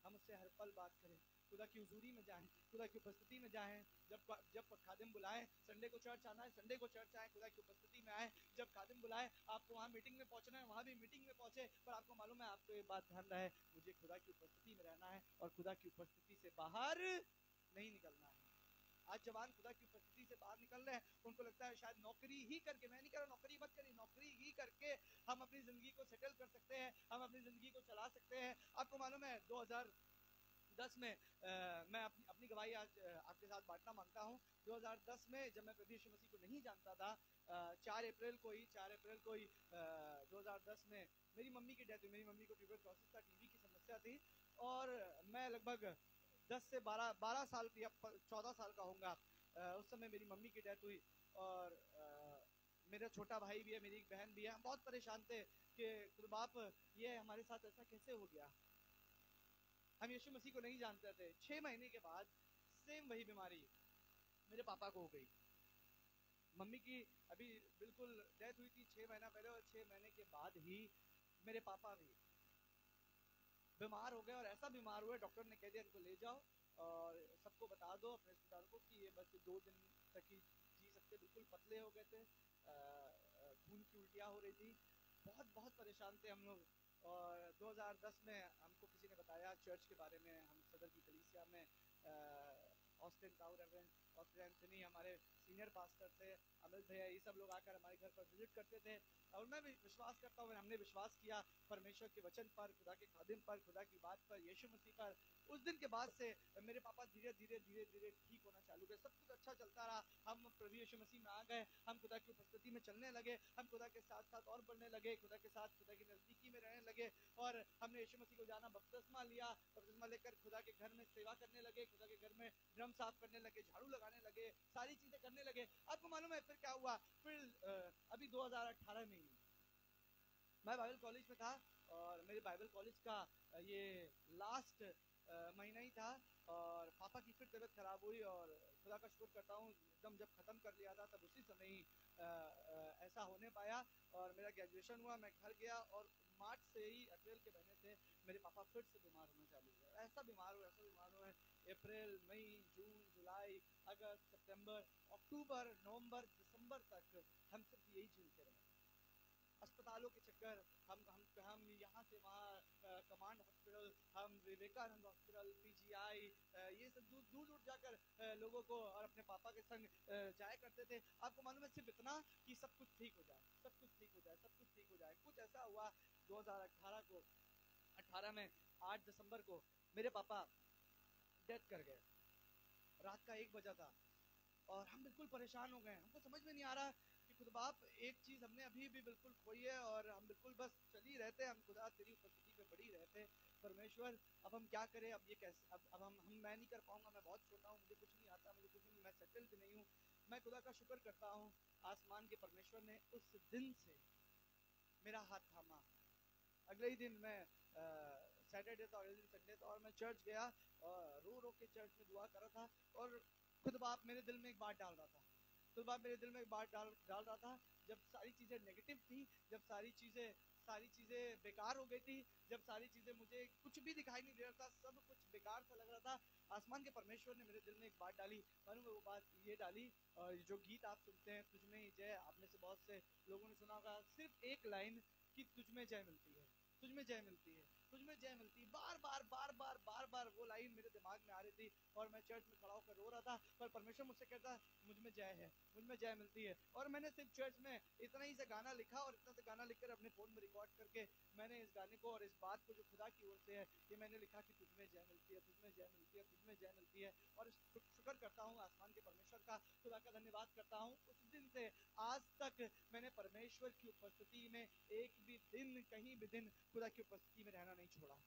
हम उससे हर पल बात करें। खुदा की हजूरी में जाएँ, खुदा की उपस्थिति में जाएँ। जब जब खादिम बुलाएँ, संडे को चर्च आना है, संडे को चर्च आए, खुदा की उपस्थिति में आए। जब खादिम बुलाए, आपको वहाँ मीटिंग में पहुँचना है, वहाँ भी मीटिंग में पहुँचे। पर आपको मालूम है, आपको ये बात ध्यान रहे, मुझे खुदा की उपस्थिति में रहना है और खुदा की उपस्थिति से बाहर नहीं निकलना है। आज जवान खुदा की उपस्थिति से बाहर निकल रहे हैं, उनको लगता है शायद नौकरी ही करके, मैं नहीं कह रहा नौकरी मत करिए, नौकरी ही करके हम अपनी ज़िंदगी को सेटल कर सकते हैं, हम अपनी ज़िंदगी को चला सकते हैं। आपको मालूम है 2010 में आ, मैं अपनी अपनी गवाही आज आपके साथ बांटना माँगता हूँ। 2010 में जब मैं प्रभु यीशु मसीह को नहीं जानता था चार अप्रैल को ही चार अप्रैल को ही दो हज़ार दस में मेरी मम्मी की डेथ हुई। मेरी मम्मी को ट्यूबरक्लोसिस का टीबी की समस्या थी और मैं लगभग दस से बारह बारह साल या चौदह साल का होऊँगा। उस समय मेरी मम्मी की डेथ हुई और मेरा छोटा भाई भी है मेरी एक बहन भी है। हम बहुत परेशान थे कि बाप ये हमारे साथ ऐसा कैसे हो गया? हम यीशु मसीह को नहीं जानते थे। छह महीने के बाद सेम वही बीमारी मेरे पापा को हो गई। मम्मी की अभी बिल्कुल डेथ हुई थी छह महीना पहले और छह महीने के बाद ही मेरे पापा भी। बीमार हो गए और ऐसा बीमार हुए डॉक्टर ने कह दिया, इनको ले जाओ और सबको बता दो अपने रिश्तेदारों को कि ये बस दो दिन तक ही जी सकते, बिल्कुल पतले हो गए थे खून की उल्टियाँ हो रही थी। बहुत बहुत परेशान थे हम लोग। और 2010 में हमको किसी ने बताया चर्च के बारे में, हम सदर की कलीसिया में ऑस्टिन टाउर ऑस्टिन एंथनी हमारे सीनियर पास्टर थे अमित भैया, ये सब लोग आकर हमारे घर पर विज़िट करते थे। और मैं भी विश्वास करता हूँ, हमने विश्वास किया परमेश्वर के वचन पर, खुदा के खादिम पर, खुदा की बात पर, यीशु मसीह पर। उस दिन के बाद से मेरे पापा धीरे धीरे धीरे धीरे ठीक होना चालू गए सब कुछ अच्छा चलता रहा। हम प्रभु यीशु मसीह में आ गए। हम खुदा की उपस्थिति में चलने लगे। हम खुदा के साथ साथ और बढ़ने लगे। खुदा के साथ, खुदा की नजदीकी में रहने लगे। और हमने यीशु मसीह को जाना बपतिस्मा लिया। बपतिस्मा लेकर खुदा के घर में सेवा करने लगे। खुदा के घर में ड्रम साफ़ करने लगे, झाड़ू लगाने लगे, सारी चीज़ें करने लगे। आपको मालूम है फिर क्या हुआ? फिर अभी 2018 में ही। मैं बाइबल कॉलेज में था और मेरे बाइबल कॉलेज का ये लास्ट महीना ही था। और पापा की फिर तबीयत खराब हुई और खुदा का शुक्र करता हूँ, एकदम जब ख़त्म कर लिया था, तब उसी समय ही ऐसा होने पाया और मेरा ग्रेजुएशन हुआ, मैं घर गया और मार्च से ही, अप्रैल के महीने से मेरे पापा फिर से बीमार होना चालू हुए ऐसा बीमार हुआ, ऐसा बीमार हुआ, अप्रैल, मई, जून, जुलाई, अगस्त, सितंबर, अक्टूबर, नवंबर, दिसंबर तक हम सिर्फ़ यही झेलते रहे। अस्पतालों के चक्कर, हम हम हम यहाँ से वहाँ कमांड हॉस्पिटल, हम विवेकानंद हॉस्पिटल, पीजीआई ये सब दूर दूर दूर जाकर लोगों को और अपने पापा के संग जाया करते थे। आपको मालूम है सिर्फ़ इतना कि सब कुछ ठीक हो जाए, सब कुछ ठीक हो जाए, सब कुछ ठीक हो जाए। कुछ ऐसा हुआ 2018 को 18 में 8 दिसंबर को, मेरे पापा डेथ कर गए। रात का एक बजा था और हम बिल्कुल परेशान हो गए। हमको समझ में नहीं आ रहा खुद बाप एक चीज़ हमने अभी भी बिल्कुल खोई है और हम बिल्कुल बस चल रहते हैं, हम खुदा तेरी उपस्थिति में बड़ी रहते हैं, परमेश्वर, अब हम क्या करें, अब ये कैसे, अब अब हम हम मैं नहीं कर पाऊँगा, मैं बहुत छोटा हूँ, मुझे कुछ नहीं आता, मुझे कुछ नहीं, मैं सेटल भी नहीं हूँ। मैं खुदा का शुक्र करता हूँ, आसमान के परमेश्वर ने उस दिन से मेरा हाथ थामा। अगले ही दिन मैं सैटरडे था अगले दिन संडे था और मैं चर्च गया और रो रो के चर्च में दुआ कर रहा था और खुद बाप मेरे दिल में एक बात डाल रहा था। तो बात मेरे दिल में एक बात डाल डाल रहा था, जब सारी चीज़ें नेगेटिव थी, जब सारी चीज़ें सारी चीज़ें बेकार हो गई थी, जब सारी चीज़ें मुझे कुछ भी दिखाई नहीं दे रहा था, सब कुछ बेकार सा लग रहा था, आसमान के परमेश्वर ने मेरे दिल में एक बात डाली मालूम वो बात ये डाली, और जो गीत आप सुनते हैं तुझमें ही जय आपने से बहुत से लोगों ने सुना होगा, सिर्फ़ एक लाइन कि तुझमें जय मिलती है, तुझ में जय मिलती है। तुझमें जय मिलती। बार बार बार बार बार बार वो लाइन मेरे दिमाग में आ रही थी और मैं चर्च में खड़ा होकर रो रहा था, पर परमेश्वर मुझसे कहता, मुझमें जय है, मुझमें जय मिलती है। और मैंने सिर्फ़ चर्च में इतना ही से गाना लिखा और इतना से गाना लिखकर अपने फ़ोन में रिकॉर्ड करके मैंने इस गाने को और इस बात को जो खुदा की ओर से है कि मैंने लिखा कि तुझमें जय मिलती है तुझमें जय मिलती है तुझमें जय मिलती है। और शुक्र करता हूँ आसमान के परमेश्वर का, खुदा का धन्यवाद करता हूँ। उस दिन से आज तक मैंने परमेश्वर की उपस्थिति में एक भी दिन, कहीं भी दिन खुदा की उपस्थिति में रहना नहीं छोड़ा।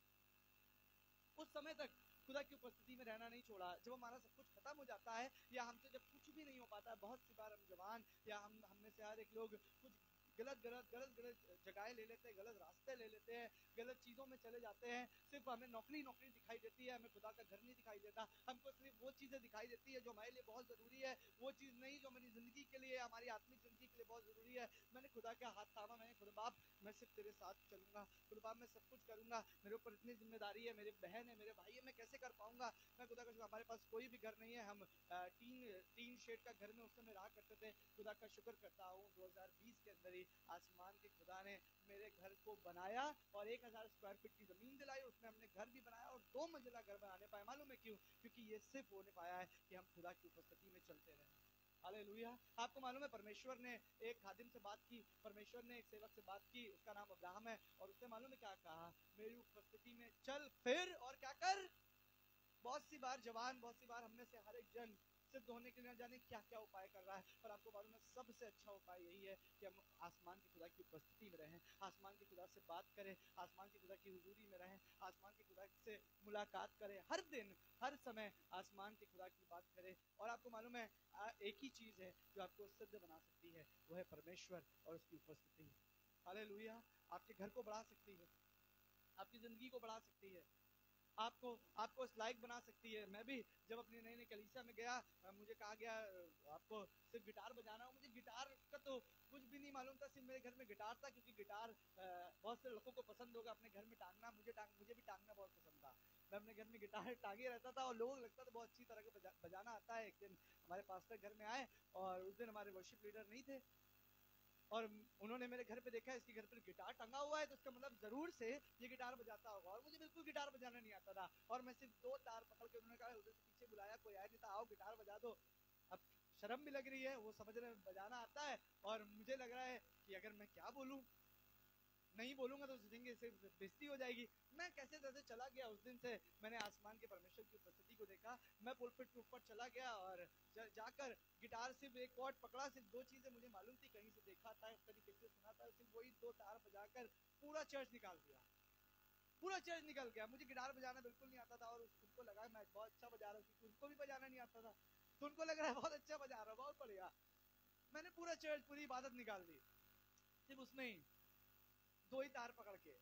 उस समय तक खुदा की उपस्थिति में रहना नहीं छोड़ा। जब हमारा सब कुछ खत्म हो जाता है या हमसे जब कुछ भी नहीं हो पाता है बहुत सी बार हम जवान या हम हम में से हर एक लोग कुछ गलत गलत गलत गलत जगह ले लेते हैं, गलत रास्ते ले लेते हैं, गलत चीज़ों में चले जाते हैं। सिर्फ़ हमें नौकरी नौकरी दिखाई देती है, हमें खुदा का घर नहीं दिखाई देता। हमको सिर्फ़ वो चीज़ें दिखाई देती है जो हमारे लिए बहुत ज़रूरी है, वो चीज़ नहीं जो हमारी ज़िंदगी के लिए, हमारी आत्मिक ज़िंदगी के लिए बहुत ज़रूरी है। मैंने खुदा के हाथ थामा, मैंने खुदा बाप, मैं सिर्फ़ तेरे साथ चलूँगा। खुदा बाप, मैं सब कुछ करूँगा। मेरे ऊपर इतनी ज़िम्मेदारी है, मेरे बहन है, मेरे भाई है, मैं कैसे कर पाऊँगा? मैं खुदा का हमारे पास कोई भी घर नहीं है। हम तीन टीन शेड का घर में उस समय रहा करते थे। खुदा का शुक्र करता हूँ 2020 के अंदर ही। आसमान के खुदा ने मेरे घर को बनाया और 1000 स्क्वायर फीट की ज़मीन दिलाई, उसमें हमने घर भी बनाया और दो मंजिला घर बनाने पाए। मालूम है क्यों? क्योंकि ये सिर्फ़ होने पाया है कि हम खुदा की उपस्थिति में चलते रहे। हालेलुया। आपको मालूम है, परमेश्वर ने एक खादिम से बात की, परमेश्वर ने एक सेवक से बात की, उसका नाम अब्राहम है और उसने मालूम है क्या कहा? मेरी उपस्थिति में चल फिर और क्या कर? बहुत सी बार जवान, बहुत सी बार हमने से हर एक जन सिद्ध होने के लिए जाने क्या क्या उपाय कर रहा है। पर आपको मालूम है, सबसे अच्छा उपाय यही है कि हम आसमान की खुदा की उपस्थिति में रहें, आसमान की खुदा से बात करें, आसमान की खुदा की हुजूरी में रहें, आसमान की खुदा से मुलाकात करें। हर दिन, हर समय आसमान की खुदा की बात करें। और आपको मालूम है एक ही चीज़ है जो आपको सिद्ध बना सकती है, वो है परमेश्वर और उसकी उपस्थिति। हालेलुया। आपके घर को बढ़ा सकती है। आपकी ज़िंदगी को बढ़ा सकती है। आपको आपको इस लायक बना सकती है। मैं भी जब अपनी नई नई कलीसिया में गया मुझे कहा गया आपको सिर्फ़ गिटार बजाना हो। मुझे गिटार का तो कुछ भी नहीं मालूम था सिर्फ़ मेरे घर में गिटार था क्योंकि गिटार बहुत से लोगों को पसंद होगा। अपने घर में टांगना मुझे टांग मुझे भी टांगना बहुत पसंद था। मैं अपने घर में गिटार टांगे रहता था और लोगों को लगता था बहुत अच्छी तरह के बजा, बजाना आता है। एक दिन हमारे पास्टर घर में आए और उस दिन हमारे वर्शिप लीडर नहीं थे। और उन्होंने मेरे घर पे देखा, इसके घर पे गिटार टंगा हुआ है तो उसका मतलब ज़रूर से ये गिटार बजाता होगा। और मुझे बिल्कुल गिटार बजाना नहीं आता था। और मैं सिर्फ़ दो तार पकड़ के उन्होंने कहा, उधर से पीछे बुलाया, कोई आया नहीं था, आओ गिटार बजा दो। अब शर्म भी लग रही है, वो समझ रहे बजाना आता है। और मुझे लग रहा है कि अगर मैं क्या बोलूँ नहीं बोलूँगा तो सोचेंगे सिर्फ़ बेइज्जती हो जाएगी। मैं कैसे तैसे चला गया उस दिन से? मैंने आसमान के परमेश्वर की उपस्थिति को देखा। मैं पुलपिट के ऊपर चला गया और जाकर गिटार सिर्फ़ एक कॉर्ड पकड़ा, सिर्फ़ दो चीज़ें मुझे मालूम थी। कहीं से देखा था, इस तरीके से सुना था, सिर्फ़ वही दो तार बजाकर पूरा चर्च निकाल दिया। पूरा चर्च निकल गया। मुझे गिटार बजाना बिल्कुल नहीं आता था और उनको लगा मैं बहुत अच्छा बजा रहा हूँ उनको भी बजाना नहीं आता था। तो उनको लग रहा है बहुत अच्छा बजा रहा हूँ, बहुत बढ़िया। मैंने पूरा चर्च, पूरी इबादत निकाल दी। सिर्फ़ उसमें ही। दो ही तार पकड़ के।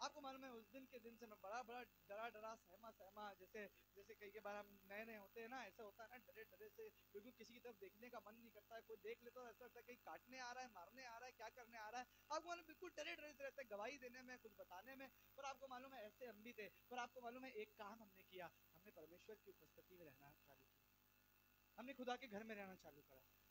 आपको मालूम है, उस दिन के दिन से मैं बड़ा बड़ा डरा डरा, सहमा सहमा, जैसे जैसे कई बार हम नए नए होते हैं ना, ऐसा होता है ना, डरे डरे से बिल्कुल किसी की तरफ़ देखने का मन नहीं करता है, कोई देख लेता है, ऐसा लगता है कहीं काटने आ रहा है, मारने आ रहा है, क्या करने आ रहा है। आपको मालूम बिल्कुल डरे डरे से रहते गवाही देने में, कुछ बताने में, पर आपको मालूम है, ऐसे हम भी थे, पर आपको मालूम है, एक काम हमने किया, हमने परमेश्वर की उपस्थिति में रहना चालू किया। हमने खुदा के घर में रहना चालू करा।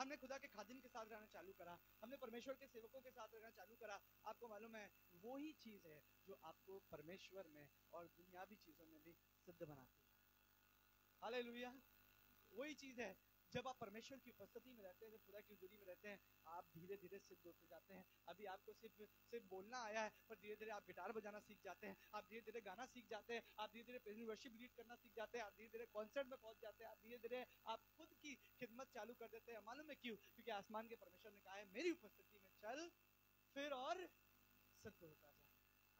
हमने खुदा के खादिम के साथ रहना चालू करा, हमने परमेश्वर के सेवकों के साथ रहना चालू करा। आपको मालूम है, वो ही चीज़ है जो आपको परमेश्वर में और दुनियावी चीज़ों में भी सिद्ध बनाती है। हाल वही चीज़ है जब आप परमेश्वर की उपस्थिति में रहते हैं, जब खुदा की हजूरी में रहते हैं, आप धीरे धीरे सिद्ध होते जाते हैं। अभी आपको सिर्फ़ सिर्फ़ बोलना आया है, पर धीरे धीरे आप गिटार बजाना सीख जाते हैं, आप धीरे धीरे गाना सीख जाते हैं, आप धीरे धीरे वर्शिप लीड करना सीख जाते हैं, आप धीरे धीरे कॉन्सर्ट में पहुँच जाते हैं, आप धीरे धीरे आप खुद की खिदमत चालू कर देते हैं। मालूम है क्यों? क्योंकि आसमान के परमेश्वर ने कहा है, मेरी उपस्थिति में चल, फिर और सिद्ध होता जा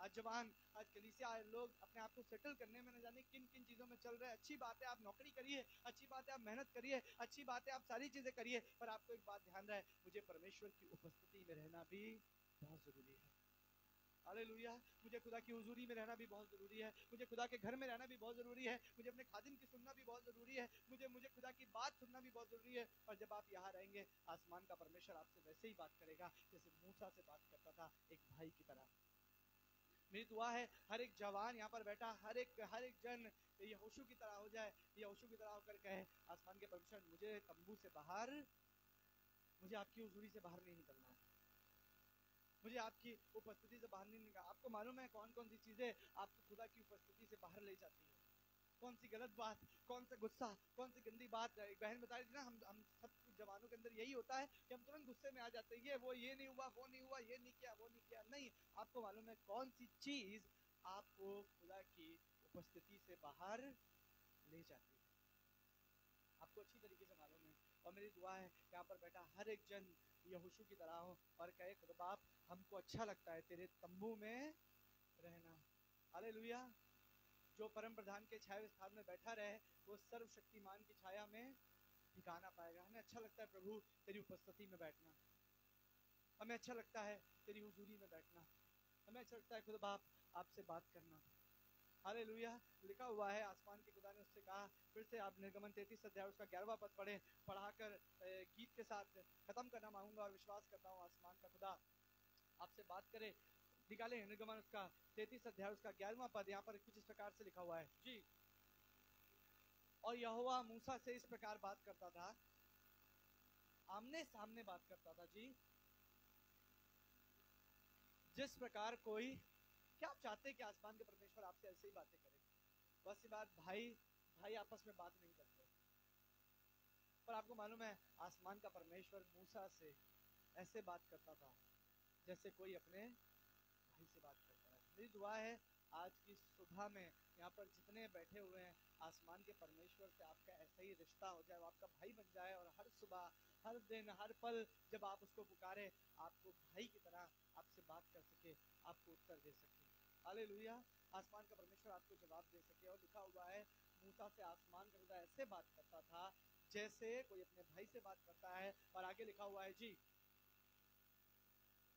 आज जवान, आज कलीसिया, आज लोग अपने आप को सेटल करने में न जाने किन किन चीज़ों में चल रहे हैं। अच्छी बात है आप नौकरी करिए, अच्छी बात है आप मेहनत करिए, अच्छी बात है आप सारी चीज़ें करिए, पर आपको एक बात ध्यान रहे, मुझे परमेश्वर की उपस्थिति में रहना भी बहुत ज़रूरी है। हालेलुया। मुझे खुदा की हुजूरी में रहना भी बहुत ज़रूरी है। मुझे खुदा के घर में रहना भी बहुत ज़रूरी है। मुझे अपने खादिम की सुनना भी बहुत ज़रूरी है। मुझे मुझे खुदा की बात सुनना भी बहुत ज़रूरी है। और जब आप यहाँ रहेंगे, आसमान का परमेश्वर आपसे वैसे ही बात करेगा, जैसे मूसा से बात करता था एक भाई की तरह। मेरी दुआ है। हर एक जवान यहाँ पर बैठा, हर एक हर एक जन यहोशु की तरह हो जाए, यहोशु की तरह होकर कहे, आसमान के परमेश्वर, मुझे तंबू से बाहर, मुझे आपकी हुजूरी से बाहर नहीं निकलना है। मुझे आपकी उपस्थिति से बाहर नहीं निकलना आपको मालूम है कौन कौन सी चीज़ें आपको खुदा की उपस्थिति से बाहर ले जाती है। कौन सी गलत बात, कौन सा गुस्सा, कौन सी गंदी बात एक बहन बता रही थी ना, हम हम सब जवानों के अंदर यही होता है कि हम तुरंत गुस्से में आ जाते हैं, ये, वो, ये नहीं हुआ, वो नहीं हुआ, ये नहीं किया, वो नहीं किया। नहीं, आपको मालूम है कौन सी चीज़ आपको खुदा की उपस्थिति से बाहर ले जाती है? आपको अच्छी तरीके से मालूम है। और मेरी दुआ है यहाँ पर बैठा हर एक जन यहोशू की तरह हो और कहे, खुदा बाप, हमको अच्छा लगता है तेरे तंबू में रहना। हालेलुया। जो परम प्रधान के छाया स्थान में बैठा रहे, वो सर्वशक्तिमान की छाया में ठिकाना पाएगा। हमें अच्छा लगता है प्रभु, तेरी उपस्थिति में बैठना। हमें अच्छा लगता है तेरी हुजूरी में बैठना। हमें अच्छा लगता है, खुदा बाप आपसे बात करना। हाले लिखा हुआ है, आसमान के खुदा ने उससे कहा, फिर से आप निर्गमन तैतीस अध्याय उसका ग्यारहवा पद पढ़े, पढ़ाकर गीत के साथ खत्म करना मांगूँगा और विश्वास करता हूँ आसमान का खुदा आपसे बात करे। निकाले निर्गमन उसका तैतीस अध्याय उसका ग्यारहवा पद यहाँ पर कुछ इस प्रकार से लिखा हुआ है। जी। और यहोवा मूसा से इस प्रकार बात करता था। आमने सामने बात करता था जी। जिस प्रकार कोई क्या आप चाहते हैं कि आसमान के परमेश्वर आपसे ऐसे ही बातें करें? बस ये बात भाई भाई आपस में बात नहीं करते। पर आपको मालूम है आसमान का परमेश्वर मूसा से ऐसे बात करता था जैसे कोई अपने भाई से बात करता है मेरी दुआ है। आज की सुबह में यहाँ पर जितने बैठे हुए हैं, आसमान के परमेश्वर से आपका ऐसा ही रिश्ता हो जाए, वो आपका भाई बन जाए और हर सुबह, हर दिन, हर पल जब आप उसको पुकारे, आपको भाई की तरह आपसे बात कर सके, आपको उत्तर दे सके। हाले आसमान का परमेश्वर आपको जवाब दे सके। और लिखा हुआ है, मूसा से आसमान का खुदा ऐसे बात करता था, जैसे कोई अपने भाई से बात करता है। और आगे लिखा हुआ है, जी,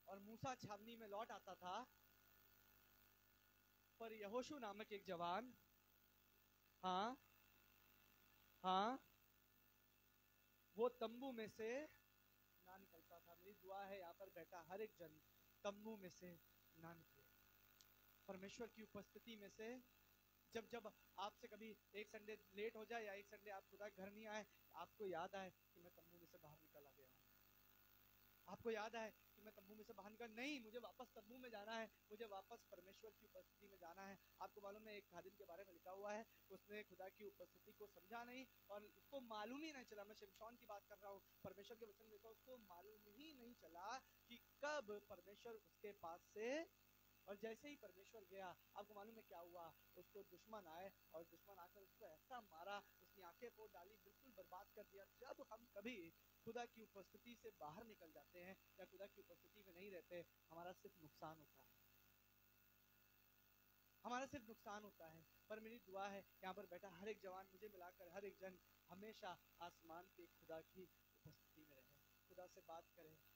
और मूसा छावनी में लौट आता था पर यहोशु नामक एक जवान हाँ हाँ वो तंबू में से ना निकलता था। मेरी दुआ है, यहाँ पर बैठा हर एक जन तंबू में से ना निकले परमेश्वर की उपस्थिति में से जब जब आपसे कभी एक संडे लेट हो जाए या एक संडे आप खुदा घर नहीं आए, आपको याद आए कि मैं तंबू में से बाहर निकल आ गया हूँ। आपको याद आए मैं तंबू में से बाहर निकल नहीं, मुझे वापस तंबू में जाना है, मुझे वापस परमेश्वर की उपस्थिति में जाना है। आपको मालूम है, एक खादिम के बारे में लिखा हुआ है, उसने खुदा की उपस्थिति को समझा नहीं और उसको मालूम ही नहीं चला। मैं शमशान की बात कर रहा हूँ, परमेश्वर के वचन देखा उसको मालूम ही नहीं चला कि कब परमेश्वर उसके पास से और जैसे ही परमेश्वर गया, आपको मालूम है क्या हुआ? उसको दुश्मन आए और दुश्मन आकर उसको ऐसा मारा उसकी आँखें पोट डाली, बिल्कुल बर्बाद कर दिया। जब हम कभी खुदा की उपस्थिति से बाहर निकल जाते हैं या खुदा की उपस्थिति में नहीं रहते, हमारा सिर्फ़ नुकसान होता है। हमारा सिर्फ़ नुकसान होता है। पर मेरी दुआ है, यहाँ पर बैठा हर एक जवान, मुझे मिलाकर हर एक जन, हमेशा आसमान के खुदा की उपस्थिति में रहे। खुदा से बात करें।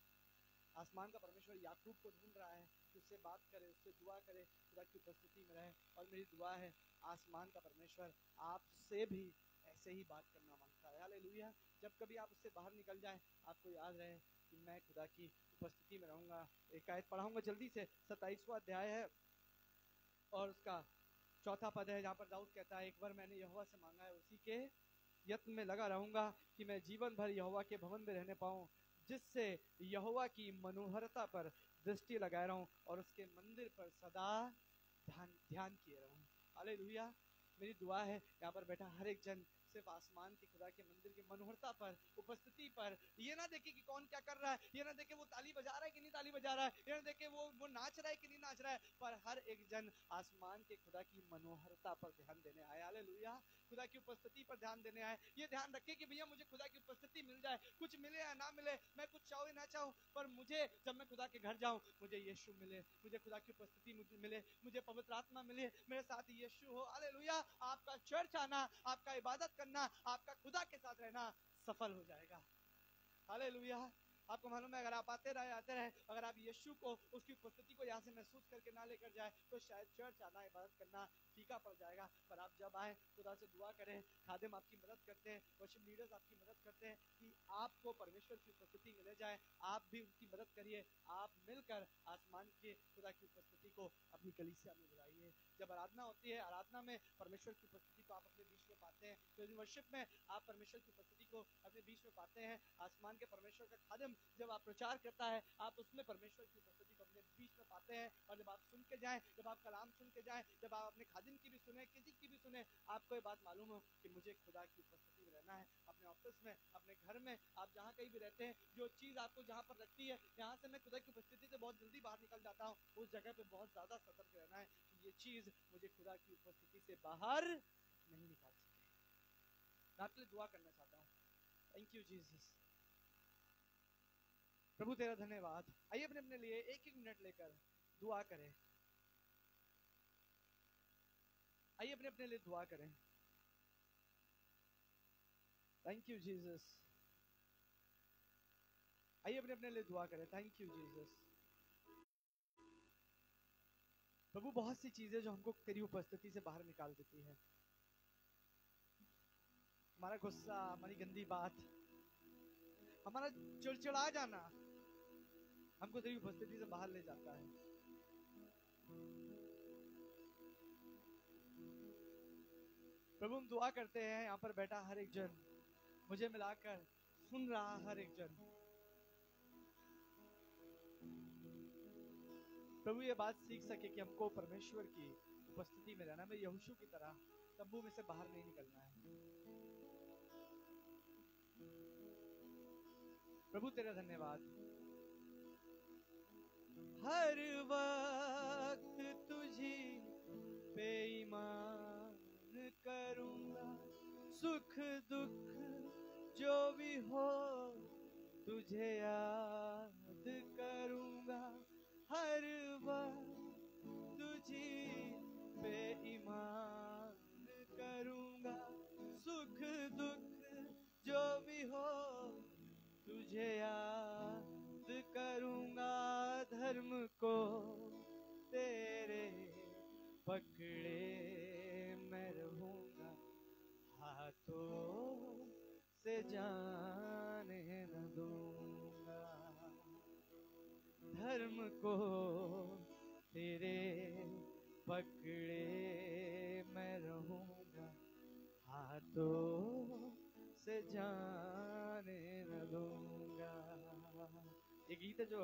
आसमान का परमेश्वर याकूब को ढूंढ रहा है उससे बात करे, उससे दुआ करे, खुदा की उपस्थिति में रहे। और मेरी दुआ है, आसमान का परमेश्वर आपसे भी ऐसे ही बात करना माँगता है। हालेलुया। जब कभी आप उससे बाहर निकल जाए, आपको याद रहे कि मैं खुदा की उपस्थिति में रहूँगा। एक आयत पढ़ाऊँगा जल्दी से। सत्ताईसवा अध्याय है और उसका चौथा पद है, जहाँ पर दाऊद कहता है, एक बार मैंने यहोवा से मांगा है, उसी के यत्न में लगा रहूँगा कि मैं जीवन भर यहोवा के भवन में रहने पाऊँ। जिससे यहुआ की मनोहरता पर दृष्टि लगाए रहूँ और उसके मंदिर पर सदा ध्यान ध्यान किए रहूँ। अले मेरी दुआ है, यहाँ पर बैठा हर एक जन सिर्फ़ आसमान के खुदा के मंदिर की मनोहरता पर, उपस्थिति पर। ये ना देखे कि कौन क्या कर रहा है, ये ना देखे वो ताली बजा रहा है कि नहीं ताली बजा रहा है, ये ना देखे वो वो नाच रहा है कि नहीं नाच रहा है, पर हर एक जन आसमान के खुदा की मनोहरता पर ध्यान देने आया हालेलुया। खुदा की उपस्थिति पर ध्यान देने आए। ये ध्यान रखे कि भैया मुझे खुदा की उपस्थिति मिल जाए, कुछ मिले या ना मिले, मैं कुछ चाहूँ ना चाहूँ, पर मुझे जब मैं खुदा के घर जाऊँ, मुझे यीशु मिले, मुझे खुदा की उपस्थिति मिले, मुझे पवित्र आत्मा मिले, मेरे साथ यीशु हो। अले आपका चर्च आना, आपका इबादत करना आपका खुदा के साथ रहना सफल हो जाएगा। हाले आपको मालूम है, अगर आप आते रहे आते रहे, अगर आप यीशु को, उसकी उपस्थिति को यहाँ से महसूस करके ना लेकर जाए तो शायद चर्च आना, इबादत करना फीका पड़ जाएगा। पर आप जब आए, खुदा से दुआ करें, खादिम आपकी मदद करते हैं वर्शिप लीडर्स आपकी मदद करते हैं, कि आपको परमेश्वर की उपस्थिति मिले जाए, आप भी उनकी मदद करिए, आप मिलकर आसमान के, खुदा की उपस्थिति को अपनी कलीसिया में बुलाइए जब आराधना होती है, आराधना में परमेश्वर की उपस्थिति को आप अपने बीच में पाते हैं तो वर्शिप में आप परमेश्वर की उपस्थिति को अपने बीच में पाते हैं, आसमान के परमेश्वर का खादिम जब आप प्रचार करता है, आप उसमें परमेश्वर की उपस्थिति को अपने बीच में पाते हैं और जब आप सुन के जाए, जब आप कलाम सुन के जाए, जब आप अपने खादिम की भी सुने, किसी की भी सुने, आपको ये बात मालूम हो कि मुझे खुदा की उपस्थिति में रहना है। अपने ऑफ़िस में, अपने घर में, आप जहाँ कहीं भी रहते हैं, जो चीज़ आपको जहाँ पर रखती है, यहाँ से मैं खुदा की उपस्थिति से बहुत जल्दी बाहर निकल जाता हूँ, उस जगह पे बहुत ज़्यादा सतर्क रहना है कि ये चीज़ मुझे खुदा की उपस्थिति से बाहर नहीं निकाल सके। मैं आपके लिए दुआ करना चाहता हूँ। थैंक यू जीसस प्रभु, तेरा धन्यवाद। आइए अपने अपने लिए एक एक मिनट लेकर दुआ करें। आइए अपने अपने लिए दुआ करें। थैंक यू जीसस आइए अपने अपने लिए दुआ करें। थैंक यू जीसस प्रभु, बहुत सी चीज़ें जो हमको तेरी उपस्थिति से बाहर निकाल देती है। हमारा गुस्सा, हमारी गंदी बात, हमारा चिड़चिड़ा जाना हमको तेरी उपस्थिति से बाहर ले जाता है। प्रभु, हम दुआ करते हैं, यहाँ पर बैठा हर एक जन। मुझे मिलाकर सुन रहा हर एक जन। प्रभु, ये बात सीख सके कि हमको परमेश्वर की उपस्थिति में रहना हमें यहोशू की तरह तंबू में से बाहर नहीं निकलना है। प्रभु, तेरा धन्यवाद। हर वक्त तुझी पे ईमान करूँगा। सुख दुख जो भी हो तुझे याद करूँगा। हर वक्त तुझी पे ईमान करूँगा। सुख दुख जो भी हो तुझे याद करूँगा धर्म को तेरे पकड़े मैं रहूँगा। हाथों से जाने न दूँगा। धर्म को तेरे पकड़े मैं रहूँगा। हाथों से जाने न दूँगा। ये गीत है जो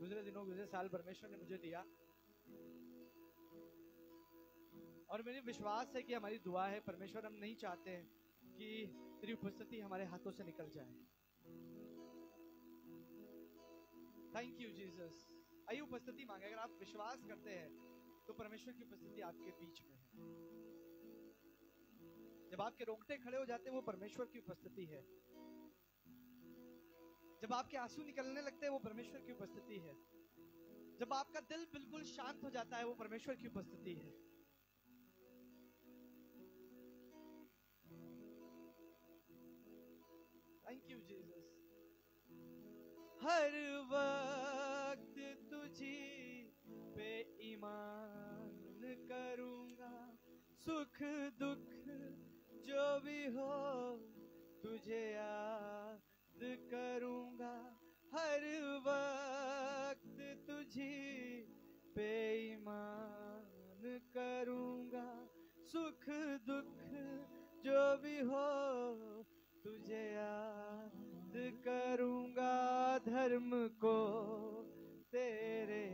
गुजरे दिनों, गुजरे साल परमेश्वर ने मुझे दिया। और मेरे विश्वास है कि हमारी दुआ है, परमेश्वर हम नहीं चाहते हैं कि तेरी उपस्थिति हमारे हाथों से निकल जाए। थैंक यू जीसस आइए उपस्थिति मांगे। अगर आप विश्वास करते हैं तो परमेश्वर की उपस्थिति आपके बीच में है। जब आपके रोंगटे खड़े हो जाते हैं, वो परमेश्वर की उपस्थिति है। जब आपके आँसू निकलने लगते हैं, वो परमेश्वर की उपस्थिति है। जब आपका दिल बिल्कुल शांत हो जाता है, वो परमेश्वर की उपस्थिति है। थैंक यू जीसस हर वक्त तुझी पे ईमान करूँगा। सुख, दुख, जो भी हो, तुझे याद करूँगा हर वक्त तुझी पे ईमान करूँगा। सुख दुख जो भी हो तुझे याद करूँगा। धर्म को तेरे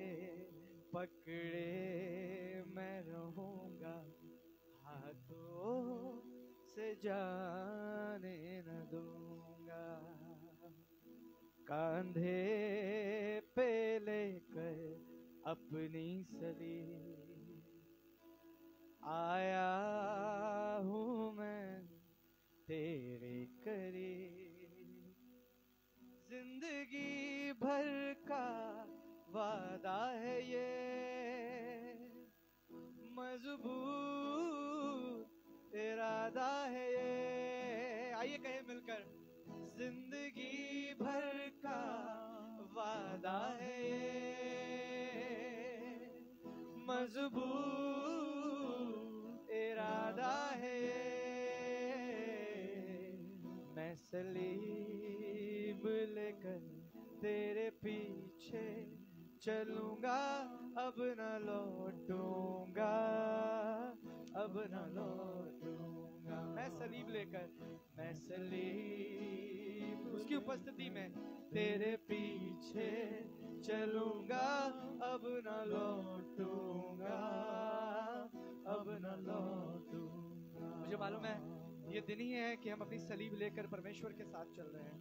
पकड़े मैं रहूँगा। हाथों से जाने न दूँगा। कांधे पे लेकर अपनी सली आया हूँ मैं तेरे करीब। ज़िंदगी भर का वादा है ये। मज़बूत इरादा है ये। आइए कहें मिलकर। ज़िंदगी भर का वादा है। मज़बूत इरादा है। मैं सलीब लेकर तेरे पीछे चलूँगा, अब न लौटूँगा, अब न लौटूँगा। मैं सलीब लेकर, मैं सलीब उसकी उपस्थिति में, तेरे पीछे चलूँगा, अब न लौटूँगा, अब न लौटूँगा। मुझे मालूम है, ये दिन ही है कि हम अपनी सलीब लेकर परमेश्वर के साथ चल रहे हैं।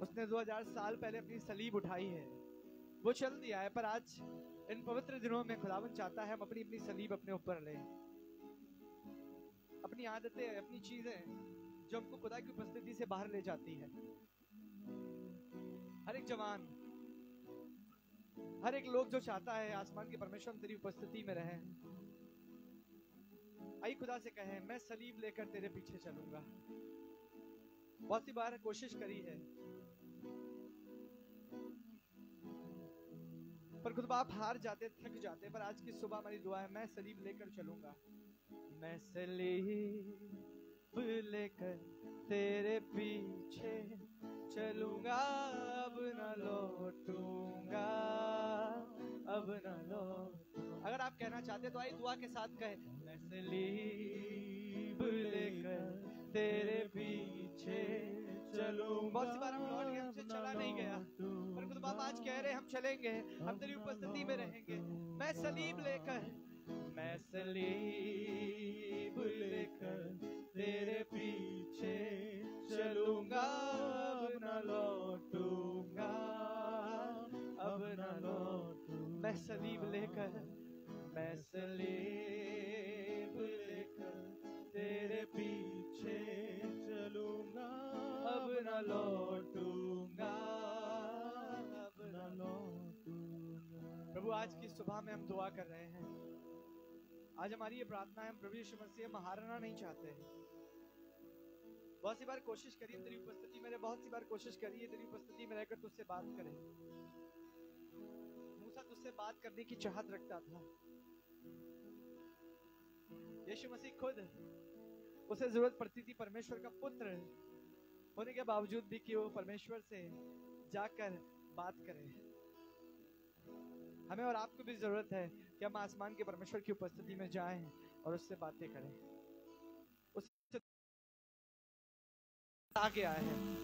उसने 2000 साल पहले अपनी सलीब उठाई है। वो चल दिया है, पर आज इन पवित्र दिनों में खुदावन चाहता है हम अपनी अपनी सलीब अपने ऊपर लें। अपनी आदतें, अपनी चीज़ें जो हमको खुदा की उपस्थिति से बाहर ले जाती है। हर एक जवान, हर एक लोग जो चाहता है आसमान के परमेश्वर तेरी उपस्थिति में रहे। आई खुदा से कहे, मैं सलीब लेकर तेरे पीछे चलूँगा। बहुत सी बार कोशिश करी है। पर खुद आप हार जाते, थक जाते, पर आज की सुबह हमारी दुआ है, मैं सलीब लेकर चलूँगा। मैं सलीब लेकर तेरे पीछे चलूँगा, अब न लौटूँगा, अब न लौट अगर आप कहना चाहते तो आई दुआ के साथ कहे, मैं सलीब लेकर तेरे पीछे चलूँ बहुत सी बार हम लौट गए हमसे चला नहीं गया। पर खुद बाप आज कह रहे हम चलेंगे हम तेरी उपस्थिति में रहेंगे। मैं सलीब लेकर मैं सलीब लेकर तेरे पीछे चलूँगा अब न लौटूँगा अब न लौटूँगा। मैं सलीब लेकर मैं सलीब सुबह में हम दुआ कर रहे हैं। आज हमारी ये प्रार्थना है हम प्रभु यीशु मसीह हम हारना नहीं चाहते बहुत सी बार कोशिश करिए तेरी उपस्थिति में रहे, बहुत सी बार कोशिश करिए तेरी उपस्थिति में रहकर तुझसे बात करें। मूसा तुझसे बात करने की चाहत रखता था। यीशु मसीह खुद उसे ज़रूरत पड़ती थी परमेश्वर का पुत्र। होने के बावजूद भी कि वो परमेश्वर से जाकर बात करे। हमें और आपको भी ज़रूरत है कि हम आसमान के परमेश्वर की उपस्थिति में जाएँ और उससे बातें करें। उससे आगे आए हैं।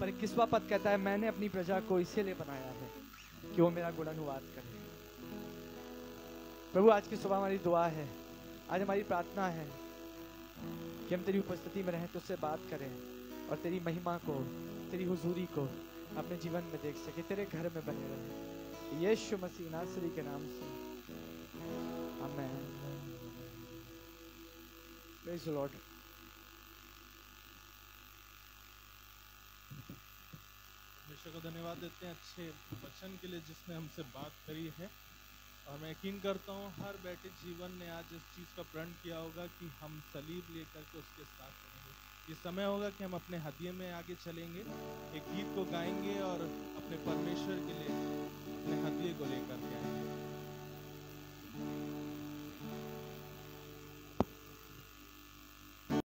पर किसवा पद कहता है, मैंने अपनी प्रजा को इसीलिए बनाया है कि वो मेरा गुणानुवाद करे। प्रभु, आज की सुबह हमारी दुआ है, आज हमारी प्रार्थना है कि हम तेरी उपस्थिति में रहें, तुझसे बात करें और तेरी महिमा को, तेरी हुजूरी को अपने जीवन में देख सके, तेरे घर में बने रहे। यीशु मसीह नासरी के नाम से। आमेन। प्रेज लॉर्ड परमेश्वर को धन्यवाद देते हैं अच्छे वचन के लिए जिसने हमसे बात करी है। और मैं यकीन करता हूँ, हर बेटे जीवन ने आज इस चीज़ का प्रण किया होगा कि हम सलीब लेकर के उसके साथ चलेंगे ये समय होगा कि हम अपने हदिये में आगे चलेंगे, एक गीत को गाएँगे और अपने परमेश्वर के लिए अपने हदिये को लेकर के आएँगे